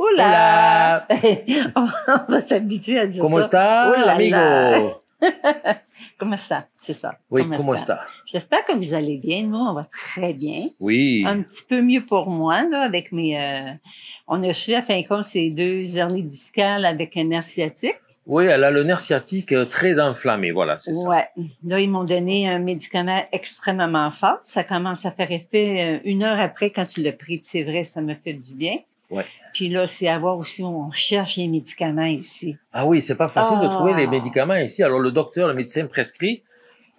Oula! On va s'habituer à dire Comment ça. là amigo? Comment ça? C'est ça. Oui, comment sta? J'espère que vous allez bien. Nous, on va très bien. Oui. Un petit peu mieux pour moi, là, avec mes... euh, on a su, à fin de compte, ces deux hernies discales avec un nerf sciatique. Oui, elle a le nerf sciatique euh, très enflammé, voilà, c'est ça. Ouais. Là, ils m'ont donné un médicament extrêmement fort. Ça commence à faire effet euh, une heure après quand tu l'as pris. C'est vrai, ça me fait du bien. Ouais. Puis là, c'est à voir aussi on cherche les médicaments ici. Ah oui, c'est pas facile de Ah. trouver les médicaments ici. Alors le docteur, le médecin prescrit.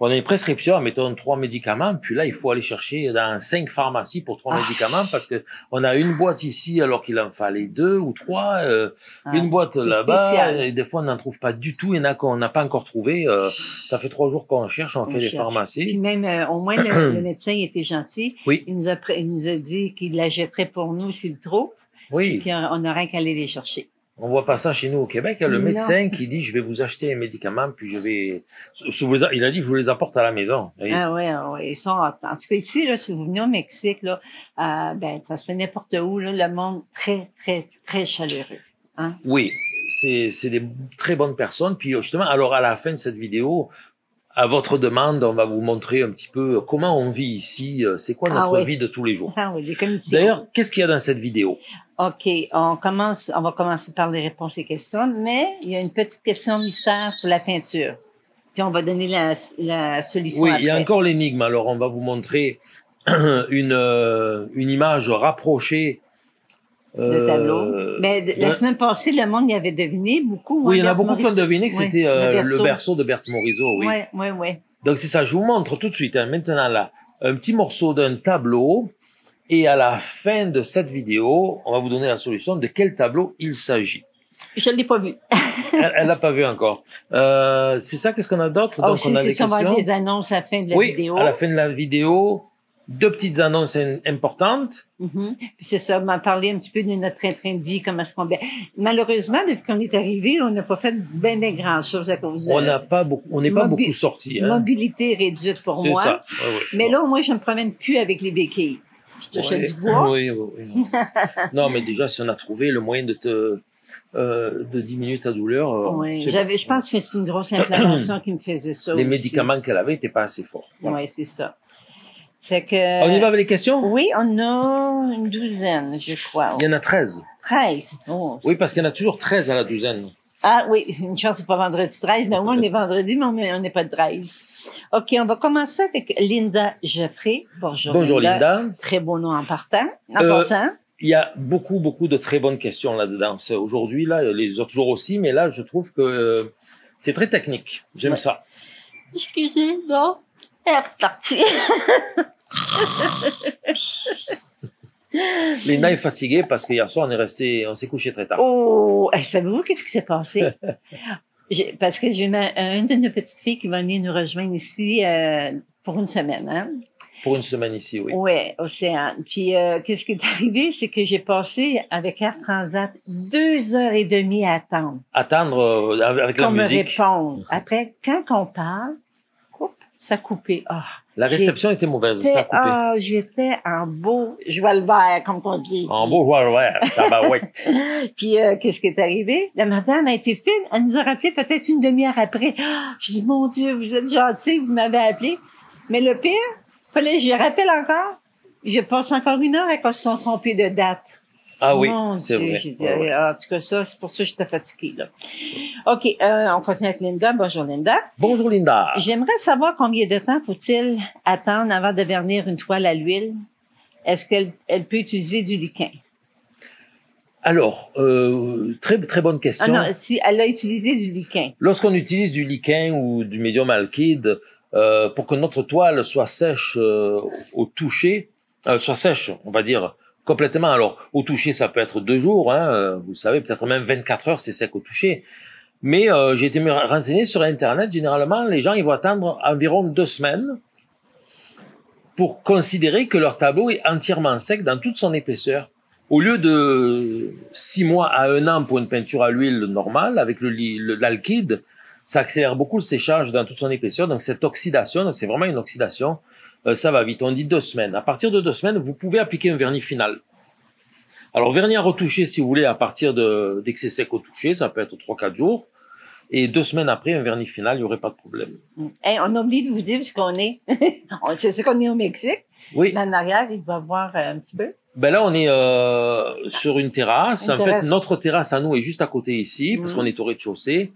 On a une prescription, mettons trois médicaments, puis là il faut aller chercher dans cinq pharmacies pour trois Ah. médicaments parce que on a une boîte ici alors qu'il en fallait deux ou trois, euh, Ah, une boîte là-bas. Et des fois on n'en trouve pas du tout, il y en a qu'on n'a pas encore trouvé. euh, ça fait trois jours qu'on cherche, on, On fait les cherche. Puis pharmacies. même, euh, au moins, le, le médecin il était gentil. Oui. Il nous a, il nous a dit qu'il la jetterait pour nous s'il trouve. Oui. Puis qu'on n'aurait qu'à aller les chercher. On voit pas ça chez nous au Québec. Il y a le Non. médecin qui dit je vais vous acheter les médicaments, puis je vais. Il a dit je vous les apporte à la maison. Ah ouais, ah ouais, ils sont. En tout cas, ici, là, si vous venez au Mexique, là, euh, ben, ça se fait n'importe où, là, le monde très, très, très chaleureux. Hein? Oui, c'est c'est des très bonnes personnes. Puis justement, alors à la fin de cette vidéo, à votre demande, on va vous montrer un petit peu comment on vit ici. euh, C'est quoi Ah notre oui. vie de tous les jours. Ah oui. D'ailleurs, qu'est-ce qu'il y a dans cette vidéo? OK, on commence, on va commencer par les réponses et questions, mais il y a une petite question mystère sur la peinture. Puis on va donner la, la solution Oui, après. il y a encore l'énigme. Alors, on va vous montrer une euh, une image rapprochée. De euh. Mais de- la semaine passée, le monde y avait deviné beaucoup. Oui, il y en a beaucoup qui ont deviné que Oui, c'était euh, le le, berceau. de Berthe Morisot. Oui. Ouais, ouais. Donc c'est ça, je vous montre tout de suite, hein, maintenant là, un petit morceau d'un tableau. Et à la fin de cette vidéo, on va vous donner la solution de quel tableau il s'agit. Je ne l'ai pas vu. Elle l'a pas vu encore. Euh, c'est ça, qu'est-ce qu'on a d'autre? Ah, Donc on a des ça, on va avoir questions. des annonces à la fin de la oui, vidéo. à la fin de la vidéo, deux petites annonces importantes. Puis c'est ça, m'a parlé un petit peu de notre train-train de vie, comment est-ce qu'on... ben, Malheureusement, depuis qu'on est arrivé, on n'a pas fait bien, bien grand-chose à cause de On n'a pas beaucoup, on n'est pas beaucoup sortis. Hein. mobilité réduite pour C'est moi. ça. Ouais, ouais. Mais là, au moins, je me promène plus avec les béquilles. Je te Ouais. du bois. Oui, oui, oui, non. non, mais déjà, si on a trouvé le moyen de te euh, de diminuer ta douleur, euh, c'est j'avais, je pense que c'est une grosse inflammation qui me faisait ça les aussi. médicaments qu'elle avait n'étaient pas assez forts. Voilà. Oui, c'est ça. Fait que... On y va avec les questions? Oui, on a une douzaine, je crois. Il y en a 13. 13. Oh. Oui, parce qu'il y en a toujours 13 à la douzaine. Ah oui, une chance, c'est pas vendredi 13. Mais moi, on est vendredi, mais on est- on n'est pas de 13. OK, on va commencer avec Linda Geoffrey. Bonjour, Bonjour Linda. Très beau nom en partant. En Euh, passant. Il y a beaucoup, beaucoup de très bonnes questions là-dedans. C'est Aujourd'hui, là, les autres jours aussi, mais là, je trouve que euh, c'est très technique. J'aime Ouais. ça. Excusez, bon. Elle est repartie. Linda est fatiguée parce qu'hier soir, on est resté, on s'est couché très tard. Oh, hey, savez-vous qu'est-ce qui s'est passé? Parce que j'ai ma, une de nos petites filles qui va venir nous rejoindre ici euh, pour une semaine. Hein? Pour une semaine ici, oui. Ouais, Océane. Puis, euh, qu'est-ce qui est arrivé? C'est que j'ai passé avec Air Transat deux heures et demie à attendre Attendre euh, avec la qu'on me musique. réponde. Après, quand on parle, ça coupait. Ah, La réception était mauvaise, ça a j'étais, coupé. ah, j'étais en beau joie le vert, comme on dit. En beau joueur, ouais, tabarouette. Puis, euh, qu'est-ce qui est arrivé? La madame a été fine. Elle nous a rappelé peut-être une demi-heure après. Ah, je dis, mon Dieu, vous êtes gentil, vous m'avez appelé. Mais le pire, fallait, je rappelle encore. Je passe encore une heure et qu'on se sont trompés de date. Ah oui, c'est vrai. j'ai dit, Ouais, ouais. ah, en tout cas, ça, c'est pour ça que j'étais fatiguée, là. OK, euh, on continue avec Linda. Bonjour, Linda. Bonjour Linda. J'aimerais savoir combien de temps faut-il attendre avant de vernir une toile à l'huile? Est-ce qu'elle elle peut utiliser du liquin? Alors, euh, très très bonne Ah question. non, si elle a utilisé du liquin. Lorsqu'on utilise du liquin ou du médium alkyd euh, pour que notre toile soit sèche au toucher, soit sèche, on va dire complètement. Alors, au toucher, ça peut être deux jours, hein, euh, vous savez, peut-être même 24 heures, c'est sec au toucher. Mais euh, j'ai été me sur Internet. Généralement, les gens ils vont attendre environ deux semaines pour considérer que leur tableau est entièrement sec dans toute son épaisseur. Au lieu de six mois à un an pour une peinture à l'huile normale avec li- le- ça accélère beaucoup le séchage dans toute son épaisseur. Donc cette oxydation, c'est vraiment une oxydation, euh, ça va vite. On dit deux semaines. À partir de deux semaines, vous pouvez appliquer un vernis final. Alors, vernis à retoucher, si vous voulez, à partir de, dès que c'est sec au toucher, ça peut être 3-4 jours. Et deux semaines après, un vernis final, il n'y aurait pas de problème. Hey, on a oublié de vous dire ce qu'on est. C'est ce qu'on est au Mexique. Oui. Mais en arrière, il va voir euh, un petit peu. Ben là, on est euh, sur une terrasse. Une en terrasse. fait, notre terrasse à nous est juste à côté ici, parce Mhm. qu'on est au rez-de-chaussée.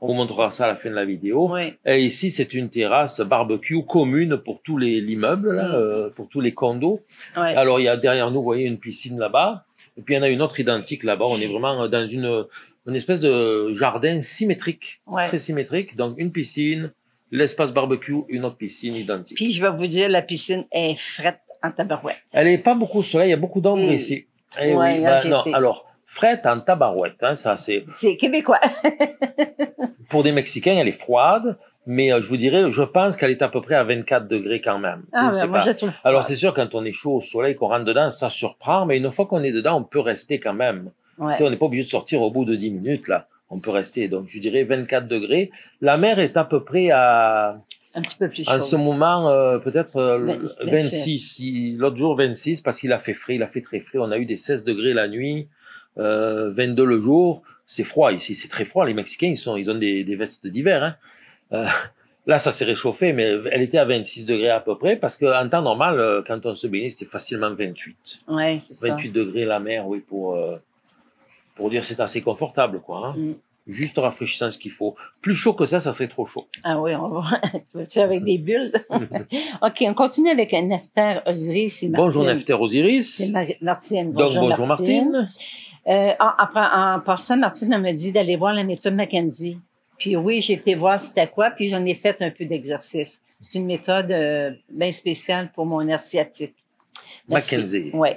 On vous montrera ça à la fin de la vidéo. Oui. Et ici, c'est une terrasse barbecue commune pour tous les l'immeuble, là, euh, pour tous les condos. Ouais. Alors, il y a derrière nous, vous voyez, une piscine là-bas. Et puis, il y en a une autre identique là-bas. On est vraiment dans une, une espèce de jardin symétrique, Ouais. très symétrique. Donc, une piscine, l'espace barbecue, une autre piscine identique. Puis je vais vous dire, la piscine est frette en tabarouette. Elle est pas beaucoup au soleil, il y a beaucoup d'ombre Mm. ici. Eh Ouais, oui, ben, non, alors, frette en tabarouette, hein, ça c'est, C'est québécois. pour des Mexicains, elle est froide, mais euh, je vous dirais, je pense qu'elle est à peu près à 24 degrés quand même. Ah, c'est ben, moi, pas- je. Alors, c'est sûr, quand on est chaud au soleil, qu'on rentre dedans, ça surprend, mais une fois qu'on est dedans, on peut rester quand même. Ouais. Tu sais, on n'est pas obligé de sortir au bout de 10 minutes, là. On peut rester. Donc, je dirais 24 degrés. La mer est à peu près à, Un petit peu plus chaud. en ce moment, euh, peut-être euh, Vingt- 26. Il- L'autre jour, 26, parce qu'il a fait frais. Il a fait très frais. On a eu des 16 degrés la nuit, euh, 22 le jour. C'est froid ici. C'est très froid. Les Mexicains, ils, sont, ils ont des, des vestes d'hiver. Hein. Euh, là, ça s'est réchauffé, mais elle était à 26 degrés à peu près, parce qu'en temps normal, euh, quand on se baignait, c'était facilement 28. Ouais, c'est ça. 28 degrés la mer, oui, pour, euh, pour dire c'est assez confortable, quoi. Hein. Mm. Juste rafraîchissant ce qu'il faut. Plus chaud que ça, ça serait trop chaud. Ah oui, on va. Tu avec des bulles? OK, on continue avec un Nefter Osiris. Bonjour Nefter Osiris. C'est Mar- Martine. Donc, bonjour Martine. Euh, en, en- en passant, Martine elle me dit d'aller voir la méthode Mackenzie. Puis oui, j'ai été voir c'était quoi, puis j'en ai fait un peu d'exercice. C'est une méthode euh, bien spéciale pour mon nerf sciatique. Mackenzie. Oui.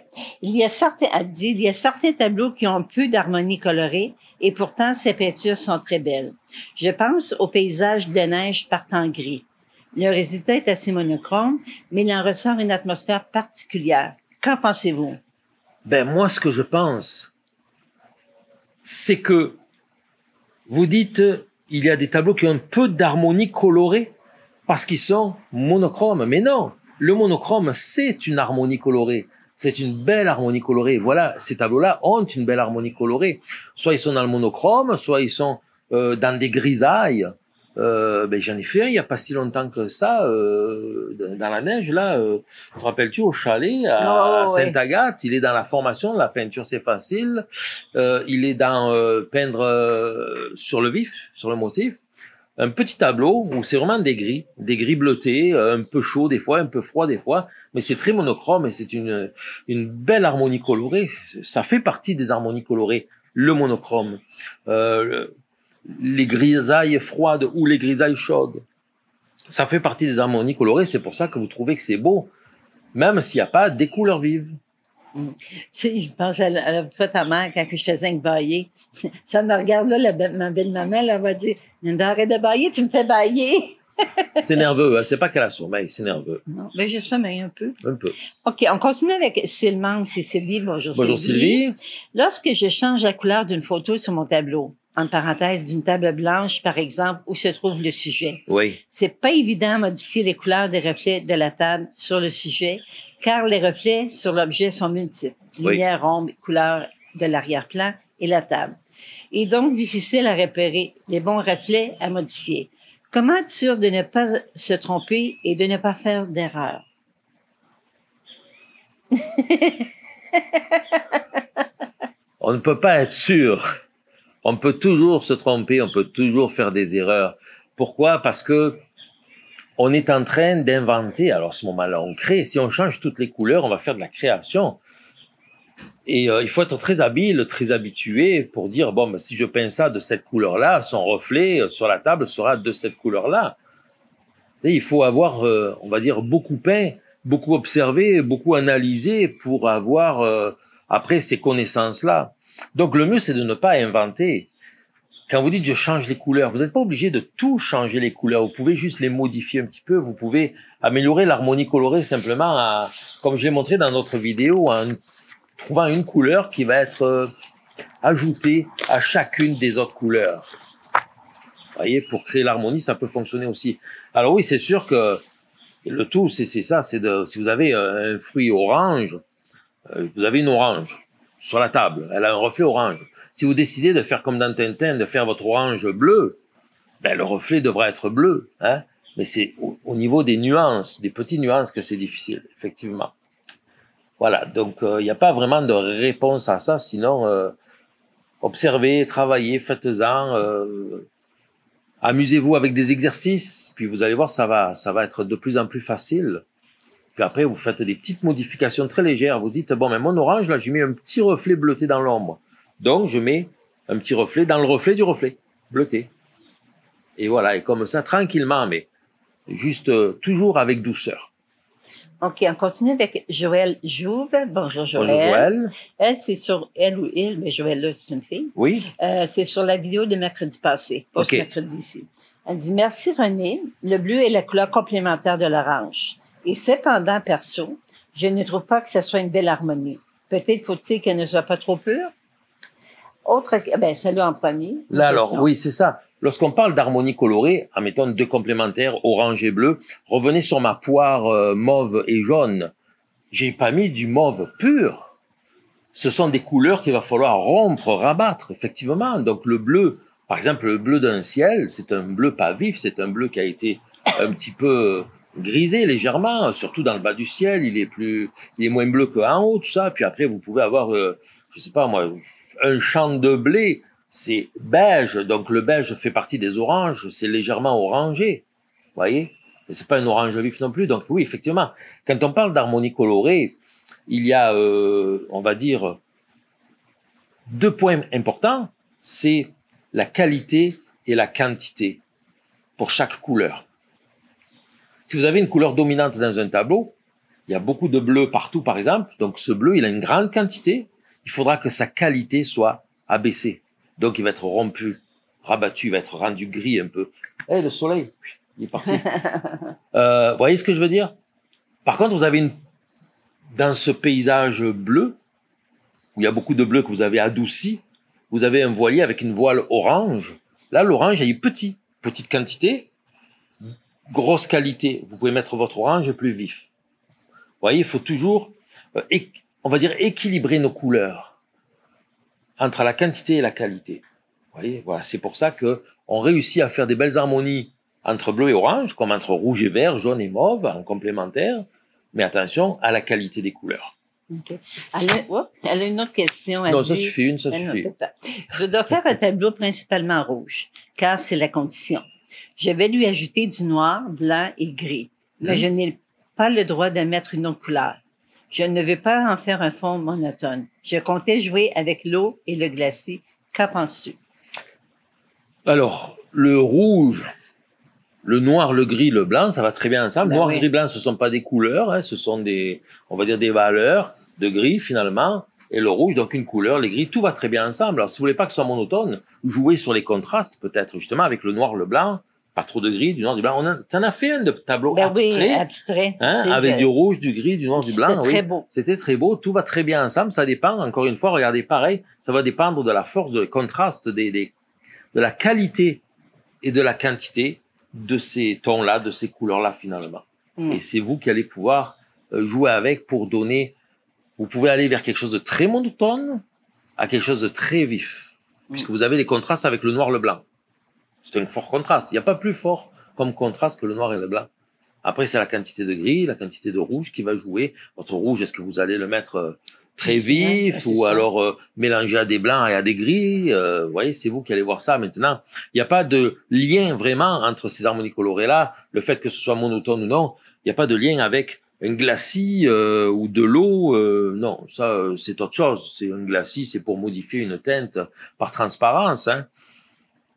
Il y a certains, elle dit, il y a certains tableaux qui ont peu d'harmonie colorée et pourtant ces peintures sont très belles. Je pense aux paysages de neige partant gris. Le résultat est assez monochrome, mais il en ressort une atmosphère particulière. Qu'en pensez-vous? Ben, moi, ce que je pense, c'est que vous dites, il y a des tableaux qui ont peu d'harmonie colorée parce qu'ils sont monochromes. Mais non, le monochrome, c'est une harmonie colorée. C'est une belle harmonie colorée. Voilà, ces tableaux-là ont une belle harmonie colorée. Soit ils sont dans le monochrome, soit ils sont euh, dans des grisailles. Euh, ben, j'en ai fait un il y a pas si longtemps que ça, euh, dans la neige, là. Euh, te rappelles-tu au chalet à, Oh, ouais. Sainte-Agathe Il est dans la formation, la peinture c'est facile. Euh, il est dans euh, peindre euh, sur le vif, sur le motif. Un petit tableau où c'est vraiment des gris, des gris bleutés, un peu chaud des fois, un peu froid des fois, mais c'est très monochrome et c'est une, une belle harmonie colorée. Ça fait partie des harmonies colorées, le monochrome. Euh, les grisailles froides ou les grisailles chaudes. Ça fait partie des harmonies colorées, c'est pour ça que vous trouvez que c'est beau, même s'il n'y a pas des couleurs vives. Tu sais, je pense à la, à la fois ta mère quand je faisais un bailler. Ça me regarde là, la ma belle-maman, elle va dire Linda, arrête de bailler, tu me fais bailler. C'est nerveux, hein, c'est pas qu'elle a sommeil, c'est nerveux, Non, ben j'ai sommeil un peu. un peu. OK, on continue avec Sylvain, c'est Sylvie. Bonjour, Bonjour Sylvie. Lorsque je change la couleur d'une photo sur mon tableau, en parenthèse d'une table blanche, par exemple, où se trouve le sujet, Oui. c'est pas évident de modifier les couleurs des reflets de la table sur le sujet, car les reflets sur l'objet sont multiples. Oui. Lumière, ombre, couleur de l'arrière-plan et la table. Et donc difficile à repérer les bons reflets à modifier. Comment être sûr de ne pas se tromper et de ne pas faire d'erreur? On ne peut pas être sûr. On peut toujours se tromper, on peut toujours faire des erreurs. Pourquoi? Parce que on est en train d'inventer. Alors à ce moment-là, on crée. Si on change toutes les couleurs, on va faire de la création. Et euh, il faut être très habile, très habitué pour dire bon, ben, si je peins ça de cette couleur-là, son reflet euh, sur la table sera de cette couleur-là. Il faut avoir, euh, on va dire, beaucoup peint, beaucoup observé, beaucoup analysé pour avoir après ces connaissances-là. Donc le mieux, c'est de ne pas inventer. Quand vous dites je change les couleurs, vous n'êtes pas obligé de tout changer les couleurs. Vous pouvez juste les modifier un petit peu. Vous pouvez améliorer l'harmonie colorée simplement, à, comme je l'ai montré dans notre vidéo, en trouvant une couleur qui va être euh, ajoutée à chacune des autres couleurs. Vous voyez, pour créer l'harmonie, ça peut fonctionner aussi. Alors oui, c'est sûr que le tout, c'est ça, c'est de, si vous avez euh, un fruit orange, euh, vous avez une orange. Sur la table. Elle a un reflet orange. Si vous décidez de faire comme dans Tintin, de faire votre orange bleu, ben, le reflet devra être bleu. Hein Mais c'est au, niveau des nuances, des petites nuances que c'est difficile, effectivement. Voilà, donc euh, il n'y a pas vraiment de réponse à ça, sinon euh, observez, travaillez, faites-en, euh, amusez-vous avec des exercices, puis vous allez voir, ça va, ça va être de plus en plus facile. Puis après, vous faites des petites modifications très légères. Vous dites, bon, mais mon orange, là, j'ai mis un petit reflet bleuté dans l'ombre. Donc, je mets un petit reflet dans le reflet du reflet, bleuté. Et voilà, et comme ça, tranquillement, mais juste euh, toujours avec douceur. OK, on continue avec Joël Jouve. Bonjour Joël. Bonjour Joël. Elle, c'est sur elle ou il, mais Joël, là, c'est une fille. Oui. Euh, c'est sur la vidéo de mercredi passé, pas OK. ce mercredi ici. Elle dit Merci René, le bleu est la couleur complémentaire de l'orange. Et cependant, perso, je ne trouve pas que ce soit une belle harmonie. Peut-être faut-il qu'elle ne soit pas trop pure. Autre, ben, celle-là en premier. Là, alors, oui, c'est ça. Lorsqu'on parle d'harmonie colorée, admettons deux complémentaires, orange et bleu, revenez sur ma poire euh, mauve et jaune. J'ai pas mis du mauve pur. Ce sont des couleurs qu'il va falloir rompre, rabattre, effectivement. Donc le bleu, par exemple, le bleu d'un ciel, c'est un bleu pas vif, c'est un bleu qui a été un petit peu grisé légèrement, surtout dans le bas du ciel. Il est plus, il est moins bleu qu'en haut, tout ça. Puis après, vous pouvez avoir, euh, je sais pas moi, un champ de blé, c'est beige, donc le beige fait partie des oranges, c'est légèrement orangé, voyez? Mais c'est pas un orange vif non plus, donc oui, effectivement, quand on parle d'harmonie colorée, il y a, euh, on va dire, deux points importants, c'est la qualité et la quantité pour chaque couleur. Si vous avez une couleur dominante dans un tableau, il y a beaucoup de bleu partout, par exemple, donc ce bleu, il a une grande quantité, il faudra que sa qualité soit abaissée. Donc il va être rompu, rabattu, il va être rendu gris un peu. Eh, le soleil, il est parti. euh, vous voyez ce que je veux dire? Par contre, vous avez une dans ce paysage bleu, où il y a beaucoup de bleu que vous avez adouci, vous avez un voilier avec une voile orange. Là, l'orange, il est petit, petite quantité, grosse qualité. Vous pouvez mettre votre orange plus vif. Vous voyez, il faut toujours, euh, on va dire, équilibrer nos couleurs entre la quantité et la qualité. Vous voyez, voilà, c'est pour ça que on réussit à faire des belles harmonies entre bleu et orange, comme entre rouge et vert, jaune et mauve, en complémentaire. Mais attention à la qualité des couleurs. OK. Elle a, oh, elle a une autre question. Elle non, ça dit- suffit, une, ça suffit. Je dois faire un tableau principalement rouge, car c'est la condition. Je vais lui ajouter du noir, blanc et gris, mais Mhm. je n'ai pas le droit de mettre une autre couleur. Je ne veux pas en faire un fond monotone. Je comptais jouer avec l'eau et le glacis. Qu'en penses-tu? Alors, le rouge, le noir, le gris, le blanc, ça va très bien ensemble. Ben noir, oui. gris, blanc, ce sont pas des couleurs, hein, ce sont des, on va dire des valeurs de gris finalement. Et le rouge, donc une couleur, les gris, tout va très bien ensemble. Alors, si vous voulez pas que ce soit monotone, jouez sur les contrastes, peut-être justement avec le noir, le blanc, pas trop de gris, du noir, du blanc. On a, t'en as fait un de tableau Ben oui, abstrait, abstrait. hein, avec du rouge, du gris, du noir, du blanc. C'était oui. très beau. C'était très beau, tout va très bien ensemble, ça dépend, encore une fois, regardez pareil, ça va dépendre de la force, de contraste, des, des, de la qualité et de la quantité de ces tons-là, de ces couleurs-là finalement. Mm. Et c'est vous qui allez pouvoir euh, jouer avec pour donner, vous pouvez aller vers quelque chose de très monotone à quelque chose de très vif, puisque vous avez les contrastes avec le noir, le blanc. C'est un fort contraste, il n'y a pas plus fort comme contraste que le noir et le blanc. Après, c'est la quantité de gris, la quantité de rouge qui va jouer. Votre rouge, est-ce que vous allez le mettre euh, très vif ou ça. alors euh, mélanger à des blancs et à des gris euh, Vous voyez, c'est vous qui allez voir ça maintenant. Il n'y a pas de lien vraiment entre ces harmonies colorées-là, le fait que ce soit monotone ou non. Il n'y a pas de lien avec un glacis euh, ou de l'eau. non, ça, c'est autre chose. C'est un glacis, c'est pour modifier une teinte par transparence. Hein.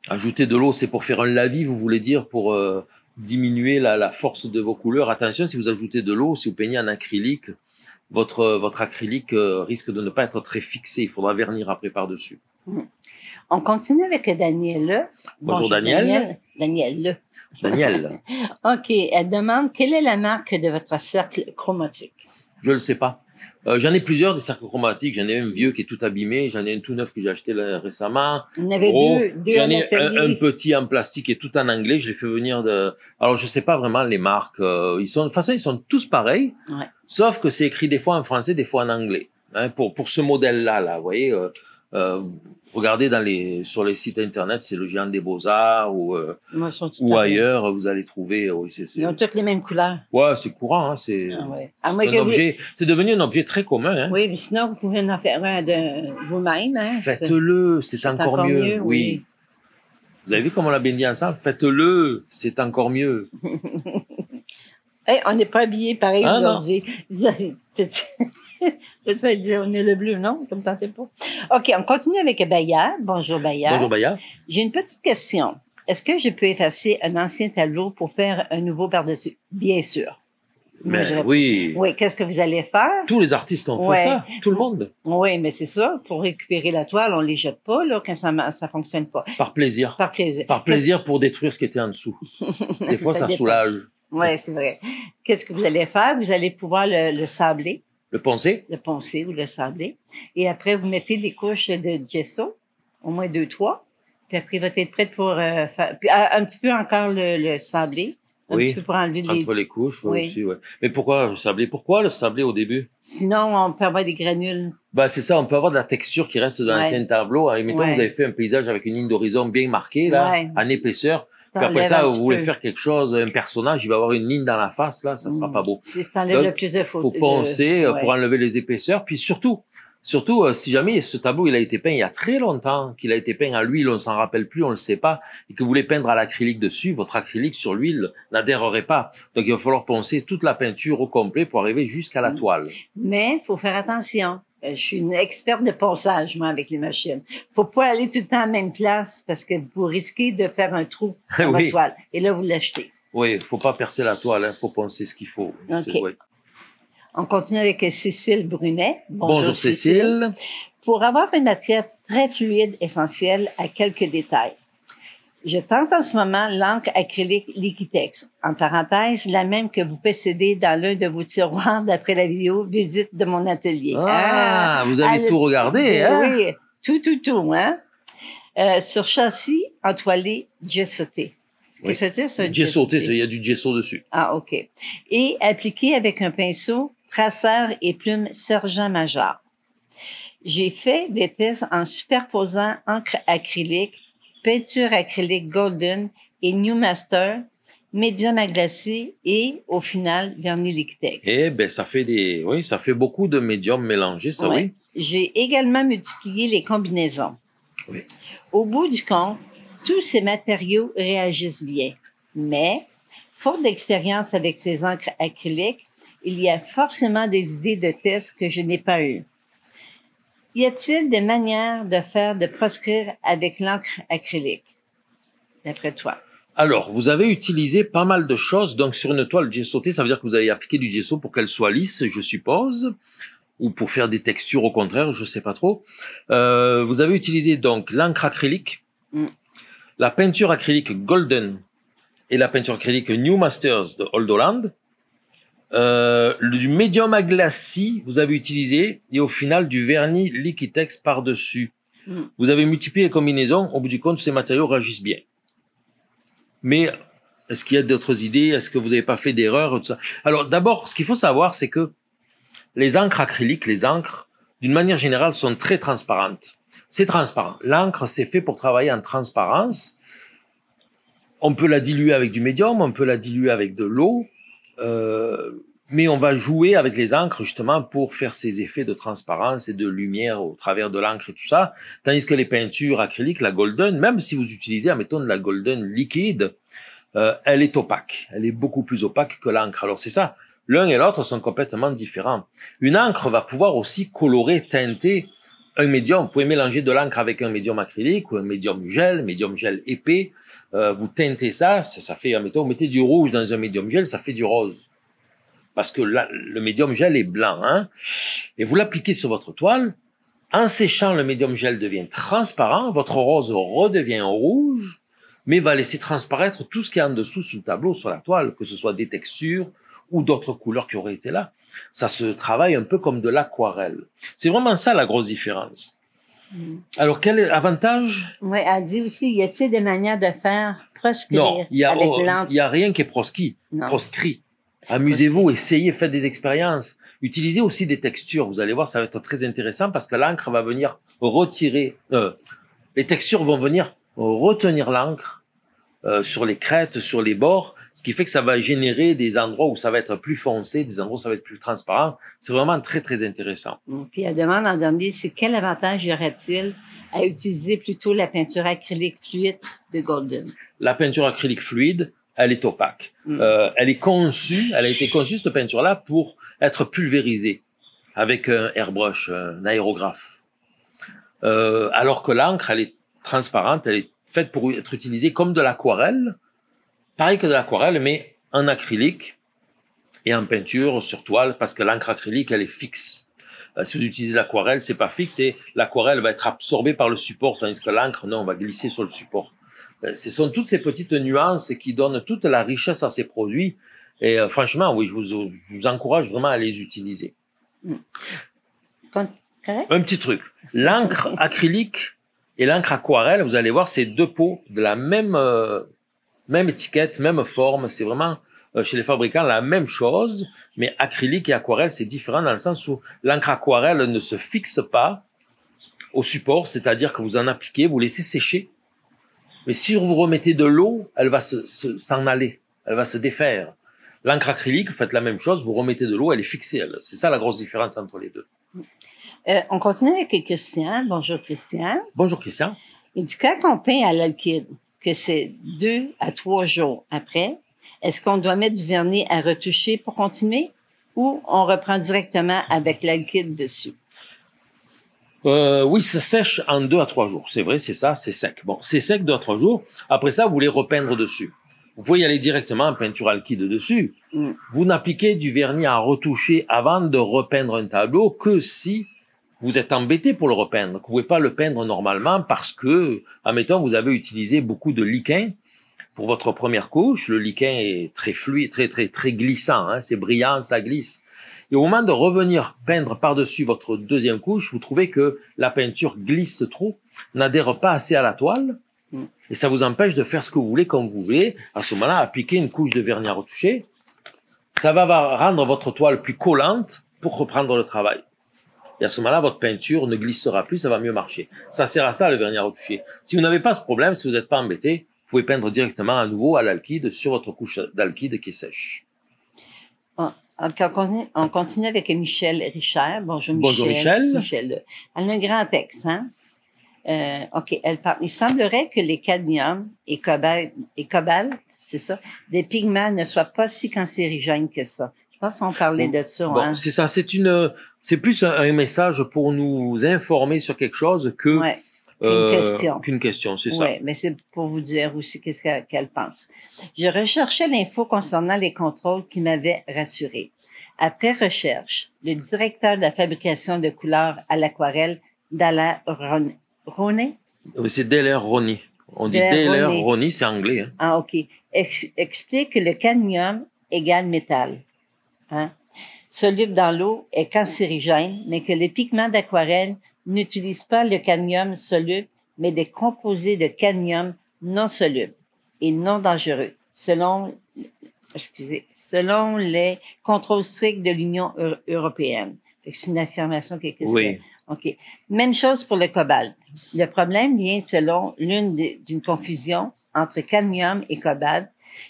Ajouter de l'eau, c'est pour faire un lavis, vous voulez dire, pour euh, diminuer la, la force de vos couleurs. Attention, si vous ajoutez de l'eau, si vous peignez en acrylique, votre, votre acrylique euh, risque de ne pas être très fixé. Il faudra vernir après par-dessus. On continue avec Danielle. Bonjour, Danielle. Danielle. Daniel, OK. Elle demande quelle est la marque de votre cercle chromatique? je le sais pas. Euh, j'en ai plusieurs des cercles chromatiques. J'en ai un vieux qui est tout abîmé. J'en ai un tout neuf que j'ai acheté là, récemment. En avait Gros, deux, deux J'en en ai un, petit en plastique et tout en anglais. Je l'ai fait venir de. Alors je sais pas vraiment les marques. euh, ils sont de toute façon ils sont tous pareils, Ouais. sauf que c'est écrit des fois en français, des fois en anglais. hein, pour, pour ce modèle-là. Là, vous voyez, euh, euh, regardez dans les, sur les sites internet, c'est le géant des beaux-arts ou, euh, Moi, ou ailleurs, vous allez trouver. oui, c'est- Ils ont toutes les mêmes couleurs. ouais, c'est courant. Hein, c'est, Ah ouais. C'est c'est devenu un objet très commun. Hein. Oui, mais sinon, vous pouvez en faire un de vous-même. Hein? Faites-le, c'est, encore, encore mieux. mieux, oui. Vous avez vu comment on l'a bien dit ensemble? Faites-le, c'est encore mieux. Hey, on n'est pas habillés pareil Ah, aujourd'hui. Je vais te dire, on est le bleu, non? Comme tentez pas. OK, on continue avec Bayard. Bonjour, Bayard. Bonjour Baya. J'ai une petite question. Est-ce que je peux effacer un ancien tableau pour faire un nouveau par-dessus? Bien sûr. Moi, Mais oui, Oui, qu'est-ce que vous allez faire? tous les artistes ont Ouais. fait ça, tout le monde, Oui, mais c'est ça. Pour récupérer la toile, on les jette pas, là, quand ça, ça fonctionne pas. par plaisir. Par plaisir. Par plaisir pour détruire ce qui était en dessous. Des fois, ça soulage. Oui, c'est vrai. Qu'est-ce que vous allez faire? Vous allez pouvoir le, le sabler, Le poncer? Le poncer ou le sabler. Et après, vous mettez des couches de gesso, au moins deux, trois. Puis après, il va être prêt pour euh, faire... Puis, un, petit peu encore le, le sabler. Un Oui, petit peu pour enlever les... entre les couches Oui. aussi, ouais. Mais pourquoi le sablé? Pourquoi le sablé au début? Sinon, on peut avoir des granules. bah, c'est ça, on peut avoir de la texture qui reste dans Ouais. l'ancien tableau. hein. Mettons, Ouais. vous avez fait un paysage avec une ligne d'horizon bien marquée, là, en épaisseur. Puis après ça, vous voulez peu. faire quelque chose, un personnage, il va avoir une ligne dans la face, là, ça sera Mm. pas beau. C'est le plus de faut penser euh, ouais. pour enlever les épaisseurs. Puis surtout, surtout euh, si jamais ce tableau il a été peint il y a très longtemps, qu'il a été peint à l'huile, on s'en rappelle plus, on le sait pas, et que vous voulez peindre à l'acrylique dessus, votre acrylique sur l'huile n'adhérerait pas. Donc il va falloir penser toute la peinture au complet pour arriver jusqu'à la Mm. toile. Mais faut faire attention. Euh, Je suis une experte de ponçage, moi, avec les machines. Faut pas aller tout le temps à la même place parce que vous risquez de faire un trou dans Oui. votre toile. Et là, vous l'achetez. Oui, faut pas percer la toile, hein, faut penser ce qu'il faut. On continue avec Cécile Brunet. Bonjour, Cécile. Pour avoir une matière très fluide essentielle à quelques détails. Je tente en ce moment l'encre acrylique Liquitex, en parenthèse, la même que vous possédez dans l'un de vos tiroirs d'après la vidéo visite de mon atelier. Ah, vous avez elle- tout regardé, hein? Oui, tout, tout, tout, hein? Euh, sur châssis entoilé gessoté. Qu'est-ce que c'est, ça? Gessoté, il y a du gesso dessus. Ah, OK. Et appliqué avec un pinceau, traceur et plume sergent-major. J'ai fait des tests en superposant encre acrylique, peinture acrylique golden et New Master, médium à glacer et, au final, vernis Liquitex. Eh ben, ça fait des, oui, ça fait beaucoup de médiums mélangés, ça, Ouais. oui. J'ai également multiplié les combinaisons. Oui. Au bout du compte, tous ces matériaux réagissent bien. Mais, faute d'expérience avec ces encres acryliques, il y a forcément des idées de tests que je n'ai pas eues. Y a-t-il des manières de faire de proscrire avec l'encre acrylique, d'après toi? Alors, vous avez utilisé pas mal de choses. Donc, sur une toile gessotée, ça veut dire que vous avez appliqué du gesso pour qu'elle soit lisse, je suppose, ou pour faire des textures au contraire, je sais pas trop. Euh, vous avez utilisé donc l'encre acrylique, Mm. la peinture acrylique Golden et la peinture acrylique New Masters de Old Holland. Euh, du médium à glacis, vous avez utilisé, et au final, du vernis Liquitex par-dessus. Mm. Vous avez multiplié les combinaisons, au bout du compte, ces matériaux réagissent bien. Mais est-ce qu'il y a d'autres idées? Est-ce que vous n'avez pas fait d'erreur Alors d'abord, ce qu'il faut savoir, c'est que les encres acryliques, les encres, d'une manière générale, sont très transparentes. C'est transparent. L'encre, c'est fait pour travailler en transparence. On peut la diluer avec du médium, on peut la diluer avec de l'eau, mais on va jouer avec les encres justement pour faire ces effets de transparence et de lumière au travers de l'encre et tout ça. Tandis que les peintures acryliques, la golden, même si vous utilisez, admettons, de la golden liquide, euh, elle est opaque. Elle est beaucoup plus opaque que l'encre. Alors c'est ça. L'un et l'autre sont complètement différents. Une encre va pouvoir aussi colorer, teinter un médium. Vous pouvez mélanger de l'encre avec un médium acrylique ou un médium gel, médium gel épais. Euh, vous teintez ça, ça, ça fait, admettons, vous mettez du rouge dans un médium gel, ça fait du rose. Parce que là, le médium gel est blanc. Hein? Et vous l'appliquez sur votre toile. En séchant, le médium gel devient transparent. Votre rose redevient rouge, mais va laisser transparaître tout ce qui est en dessous sous le tableau, sur la toile, que ce soit des textures ou d'autres couleurs qui auraient été là. Ça se travaille un peu comme de l'aquarelle. C'est vraiment ça la grosse différence. Mm. Alors, quel est l'avantage? Oui, elle dit aussi, y a-t-il des manières de faire proscrire Non, il y a, avec oh, l'encre? il y a rien qui est proscrit. Non. proscrit. Amusez-vous, essayez, faites des expériences. Utilisez aussi des textures. Vous allez voir, ça va être très intéressant parce que l'encre va venir retirer. Euh, les textures vont venir retenir l'encre euh, sur les crêtes, sur les bords, ce qui fait que ça va générer des endroits où ça va être plus foncé, des endroits où ça va être plus transparent. C'est vraiment très, très intéressant. Puis la demande en dernier, c'est quel avantage y aurait-il à utiliser plutôt la peinture acrylique fluide de Golden? La peinture acrylique fluide, elle est opaque. Mm. Euh, elle est conçue, elle a été conçue, cette peinture-là, pour être pulvérisée avec un airbrush, un aérographe. Euh, alors que l'encre, elle est transparente, elle est faite pour être utilisée comme de l'aquarelle, pareil que de l'aquarelle, mais en acrylique et en peinture sur toile, parce que l'encre acrylique, elle est fixe. Euh, si vous utilisez l'aquarelle, c'est pas fixe et l'aquarelle va être absorbée par le support, tandis que l'encre, non, on va glisser sur le support. Euh, ce sont toutes ces petites nuances qui donnent toute la richesse à ces produits. Et euh, franchement, oui, je vous, je vous encourage vraiment à les utiliser. Correct? Un petit truc. L'encre acrylique et l'encre aquarelle, vous allez voir, c'est deux pots de la même, même étiquette, même forme. C'est vraiment, euh, chez les fabricants, la même chose. Mais acrylique et aquarelle, c'est différent dans le sens où l'encre aquarelle ne se fixe pas au support, c'est-à-dire que vous en appliquez, vous laissez sécher. Mais si vous remettez de l'eau, elle va se, se- s'en aller. Elle va se défaire. L'encre acrylique, vous faites la même chose, vous remettez de l'eau, elle est fixée. C'est ça la grosse différence entre les deux. Euh, on continue avec Christian. Bonjour Christian. Bonjour Christian. Il dit quand on peint à l'alkyd, que c'est deux à trois jours après, est-ce qu'on doit mettre du vernis à retoucher pour continuer ou on reprend directement avec l'alkyd dessus? Euh, oui, ça sèche en deux à trois jours. C'est vrai, c'est ça, c'est sec. Bon, c'est sec deux à trois jours. Après ça, vous voulez repeindre dessus. Vous pouvez y aller directement en peinture alkyd dessus. Mm. Vous n'appliquez du vernis à retoucher avant de repeindre un tableau que si vous êtes embêté pour le repeindre. Vous pouvez pas le peindre normalement parce que, admettons, vous avez utilisé beaucoup de liquin pour votre première couche. Le liquin est très fluide, très, très, très glissant. Hein. C'est brillant, ça glisse. Et au moment de revenir peindre par-dessus votre deuxième couche, vous trouvez que la peinture glisse trop, n'adhère pas assez à la toile, Mm. et ça vous empêche de faire ce que vous voulez comme vous voulez. À ce moment-là, appliquer une couche de vernis à retoucher, ça va va rendre votre toile plus collante pour reprendre le travail. Et à ce moment-là, votre peinture ne glissera plus, ça va mieux marcher. Ça sert à ça, le vernis à retoucher. Si vous n'avez pas ce problème, si vous n'êtes pas embêté, vous pouvez peindre directement à nouveau à l'alkyd sur votre couche d'alkyd qui est sèche. On, on continue, on continue avec Michel Richard. Bonjour Michel. Bonjour, Michel. Michel. Elle a un grand texte, hein? Euh, OK, elle parle. Il semblerait que les cadmiums et cobalt, et cobalt, c'est ça, des pigments ne soient pas si cancérigènes que ça. Je pense qu'on parlait de ça. Bon, hein? c'est ça, c'est une, c'est plus un, un message pour nous informer sur quelque chose que Ouais, euh, Qu'une question. Qu'une question, c'est ça. ouais, mais c'est pour vous dire aussi qu'est-ce qu'elle pense. Je recherchais l'info concernant les contrôles qui m'avaient rassuré. Après recherche, le directeur de la fabrication de couleurs à l'aquarelle, Dalla Ron- Roné, Oui, C'est Deller Ronnie. On dit Deller. Ronnie, c'est anglais. Hein. Ah, OK. Ex- explique que le cadmium égale métal. Hein? Soluble dans l'eau est cancérigène, mais que les pigments d'aquarelle n'utilisent pas le cadmium soluble, mais des composés de cadmium non solubles et non dangereux, selon, excusez, selon les contrôles stricts de l'Union eu- européenne. C'est une affirmation qui est Oui. OK. Même chose pour le cobalt. Le problème vient selon l'une d'une confusion entre cadmium et cobalt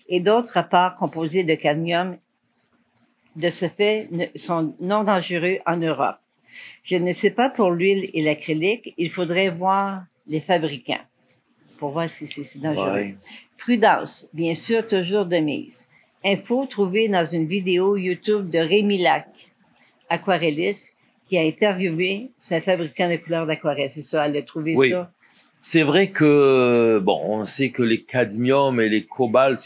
et d'autres rapports composés de cadmium de ce fait sont non dangereux en Europe. Je ne sais pas pour l'huile et l'acrylique, il faudrait voir les fabricants pour voir si c'est si dangereux. Ouais. Prudence, bien sûr, toujours de mise. Info trouvée dans une vidéo YouTube de Rémi Lac, aquarelliste, qui a interviewé ce fabricant de couleurs d'aquarelle. C'est ça, elle a trouvé Oui. ça? C'est vrai que, bon, on sait que les cadmiums et les cobaltes,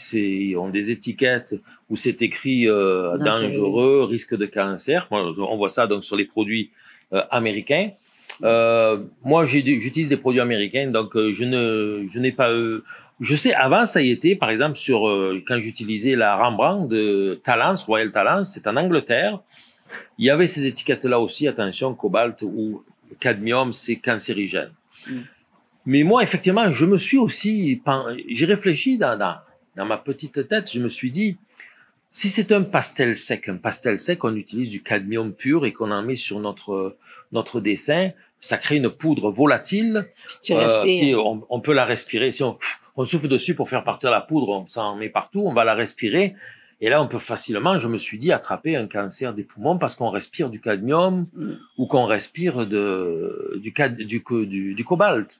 ont des étiquettes où c'est écrit euh, Dangereux. risque de cancer. Moi, on voit ça donc sur les produits euh, américains. Euh, moi, j'utilise des produits américains, donc je ne, je n'ai pas. je sais, avant, ça y était, par exemple, sur quand j'utilisais la Rembrandt de Talens, Royal Talens, c'est en Angleterre. Il y avait ces étiquettes-là aussi, attention, cobalt ou cadmium, c'est cancérigène. Mm. Mais moi, effectivement, je me suis aussi, j'ai réfléchi dans, dans, dans ma petite tête, je me suis dit, Si c'est un pastel sec, un pastel sec, on utilise du cadmium pur et qu'on en met sur notre notre dessin, ça crée une poudre volatile. Tu Euh, si on, on peut la respirer, si on, on souffle dessus pour faire partir la poudre, on s'en met partout, on va la respirer. Et là, on peut facilement, je me suis dit, attraper un cancer des poumons parce qu'on respire du cadmium Mm. ou qu'on respire de, du, cad- du, co- du, du cobalt.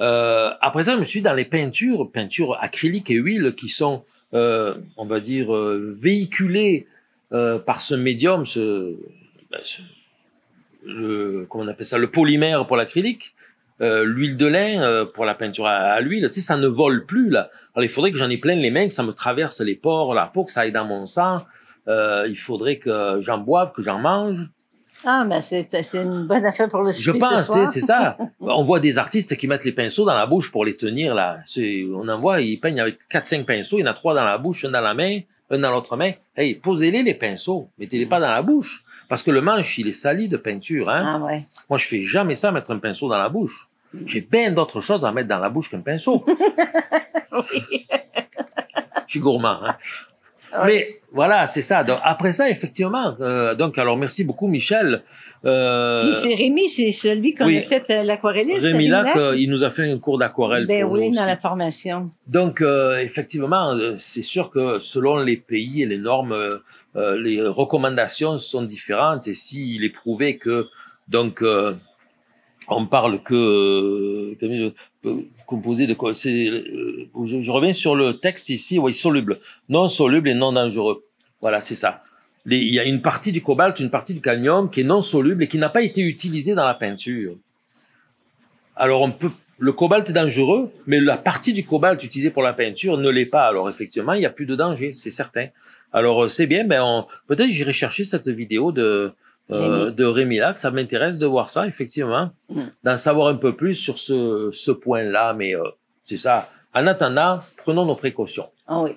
Euh, après ça, je me suis dit dans les peintures, peintures acryliques et huiles qui sont, on va dire, euh, véhiculées euh, par ce médium, ce, ben, ce- le, comment on appelle ça, le polymère pour l'acrylique, euh, l'huile de lin euh, pour la peinture à, l'huile, sais, ça ne vole plus là. Alors il faudrait que j'en ai plein les mains, que ça me traverse les pores, la peau, que ça aille dans mon sang. Euh, il faudrait que j'en boive, que j'en mange. Ah, mais c'est c'est une bonne affaire pour le Je souper ce pense, c'est ça. On voit des artistes qui mettent les pinceaux dans la bouche pour les tenir là. On en voit, ils peignent avec 4-5 pinceaux, il y en a trois dans la bouche, un dans la main, un dans l'autre main. Hey, posez-les les pinceaux, mettez-les pas dans la bouche. Parce que le manche, il est sali de peinture. Hein? Ah ouais. Moi, je fais jamais ça, mettre un pinceau dans la bouche. J'ai bien d'autres choses à mettre dans la bouche qu'un pinceau. Oui. Je suis gourmand. Hein? Ouais. Mais voilà, c'est ça. Donc, après ça, effectivement. euh, donc, alors, merci beaucoup, Michel. Euh, c'est Rémi, c'est celui qu'on oui. a fait euh, l'aquarelliste. Rémi Lac, Lac? euh, il nous a fait un cours d'aquarelle Ben oui, dans aussi. la formation. Donc, euh, effectivement, c'est sûr que selon les pays et les normes, les recommandations sont différentes. Et s'il est prouvé que, donc, on parle que, composé de euh, je, reviens sur le texte ici. Oui, soluble, non soluble et non dangereux. Voilà, c'est ça. Il y a une partie du cobalt, une partie du cadmium qui est non soluble et qui n'a pas été utilisée dans la peinture. Alors, on peut, le cobalt est dangereux, mais la partie du cobalt utilisée pour la peinture ne l'est pas. Alors, effectivement, il n'y a plus de danger, c'est certain. Alors, euh, c'est bien, ben, on, peut-être j'irai chercher cette vidéo de, euh, Rémi. de Rémi Lac. Ça m'intéresse de voir ça, effectivement, Mm. d'en savoir un peu plus sur ce, ce point-là, mais euh, c'est ça. En attendant, prenons nos précautions. Ah oui.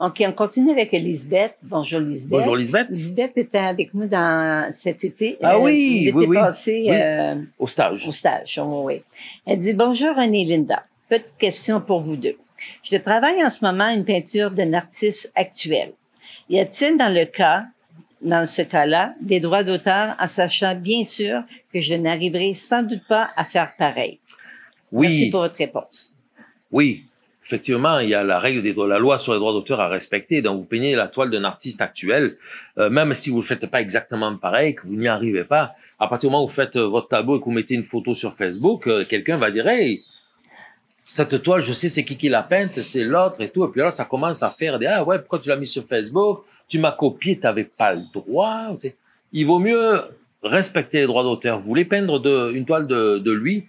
OK, on continue avec Lisbeth. Bonjour Lisbeth. Bonjour, Lisbeth, Lisbeth était avec nous dans cet été. Ah Euh, oui, l'été oui, oui. passé Oui. euh, au stage. au stage. Oui. Elle dit Bonjour René et Linda. Petite question pour vous deux. Je travaille en ce moment une peinture d'un artiste actuel. Y a-t-il dans le cas, dans ce cas-là, des droits d'auteur en sachant bien sûr que je n'arriverai sans doute pas à faire pareil? Merci pour votre réponse. oui. Effectivement, il y a la règle des droits, la loi sur les droits d'auteur à respecter. Donc, vous peignez la toile d'un artiste actuel, euh, même si vous ne le faites pas exactement pareil, que vous n'y arrivez pas. À partir du moment où vous faites euh, votre tableau et que vous mettez une photo sur Facebook, euh, quelqu'un va dire, hey, cette toile, je sais c'est qui qui l'a peinte, c'est l'autre et tout. Et puis là, ça commence à faire des, ah ouais, pourquoi tu l'as mis sur Facebook? Tu m'as copié, t'avais pas le droit. Tu. Il vaut mieux respecter les droits d'auteur. Vous voulez peindre de, une toile de, de lui,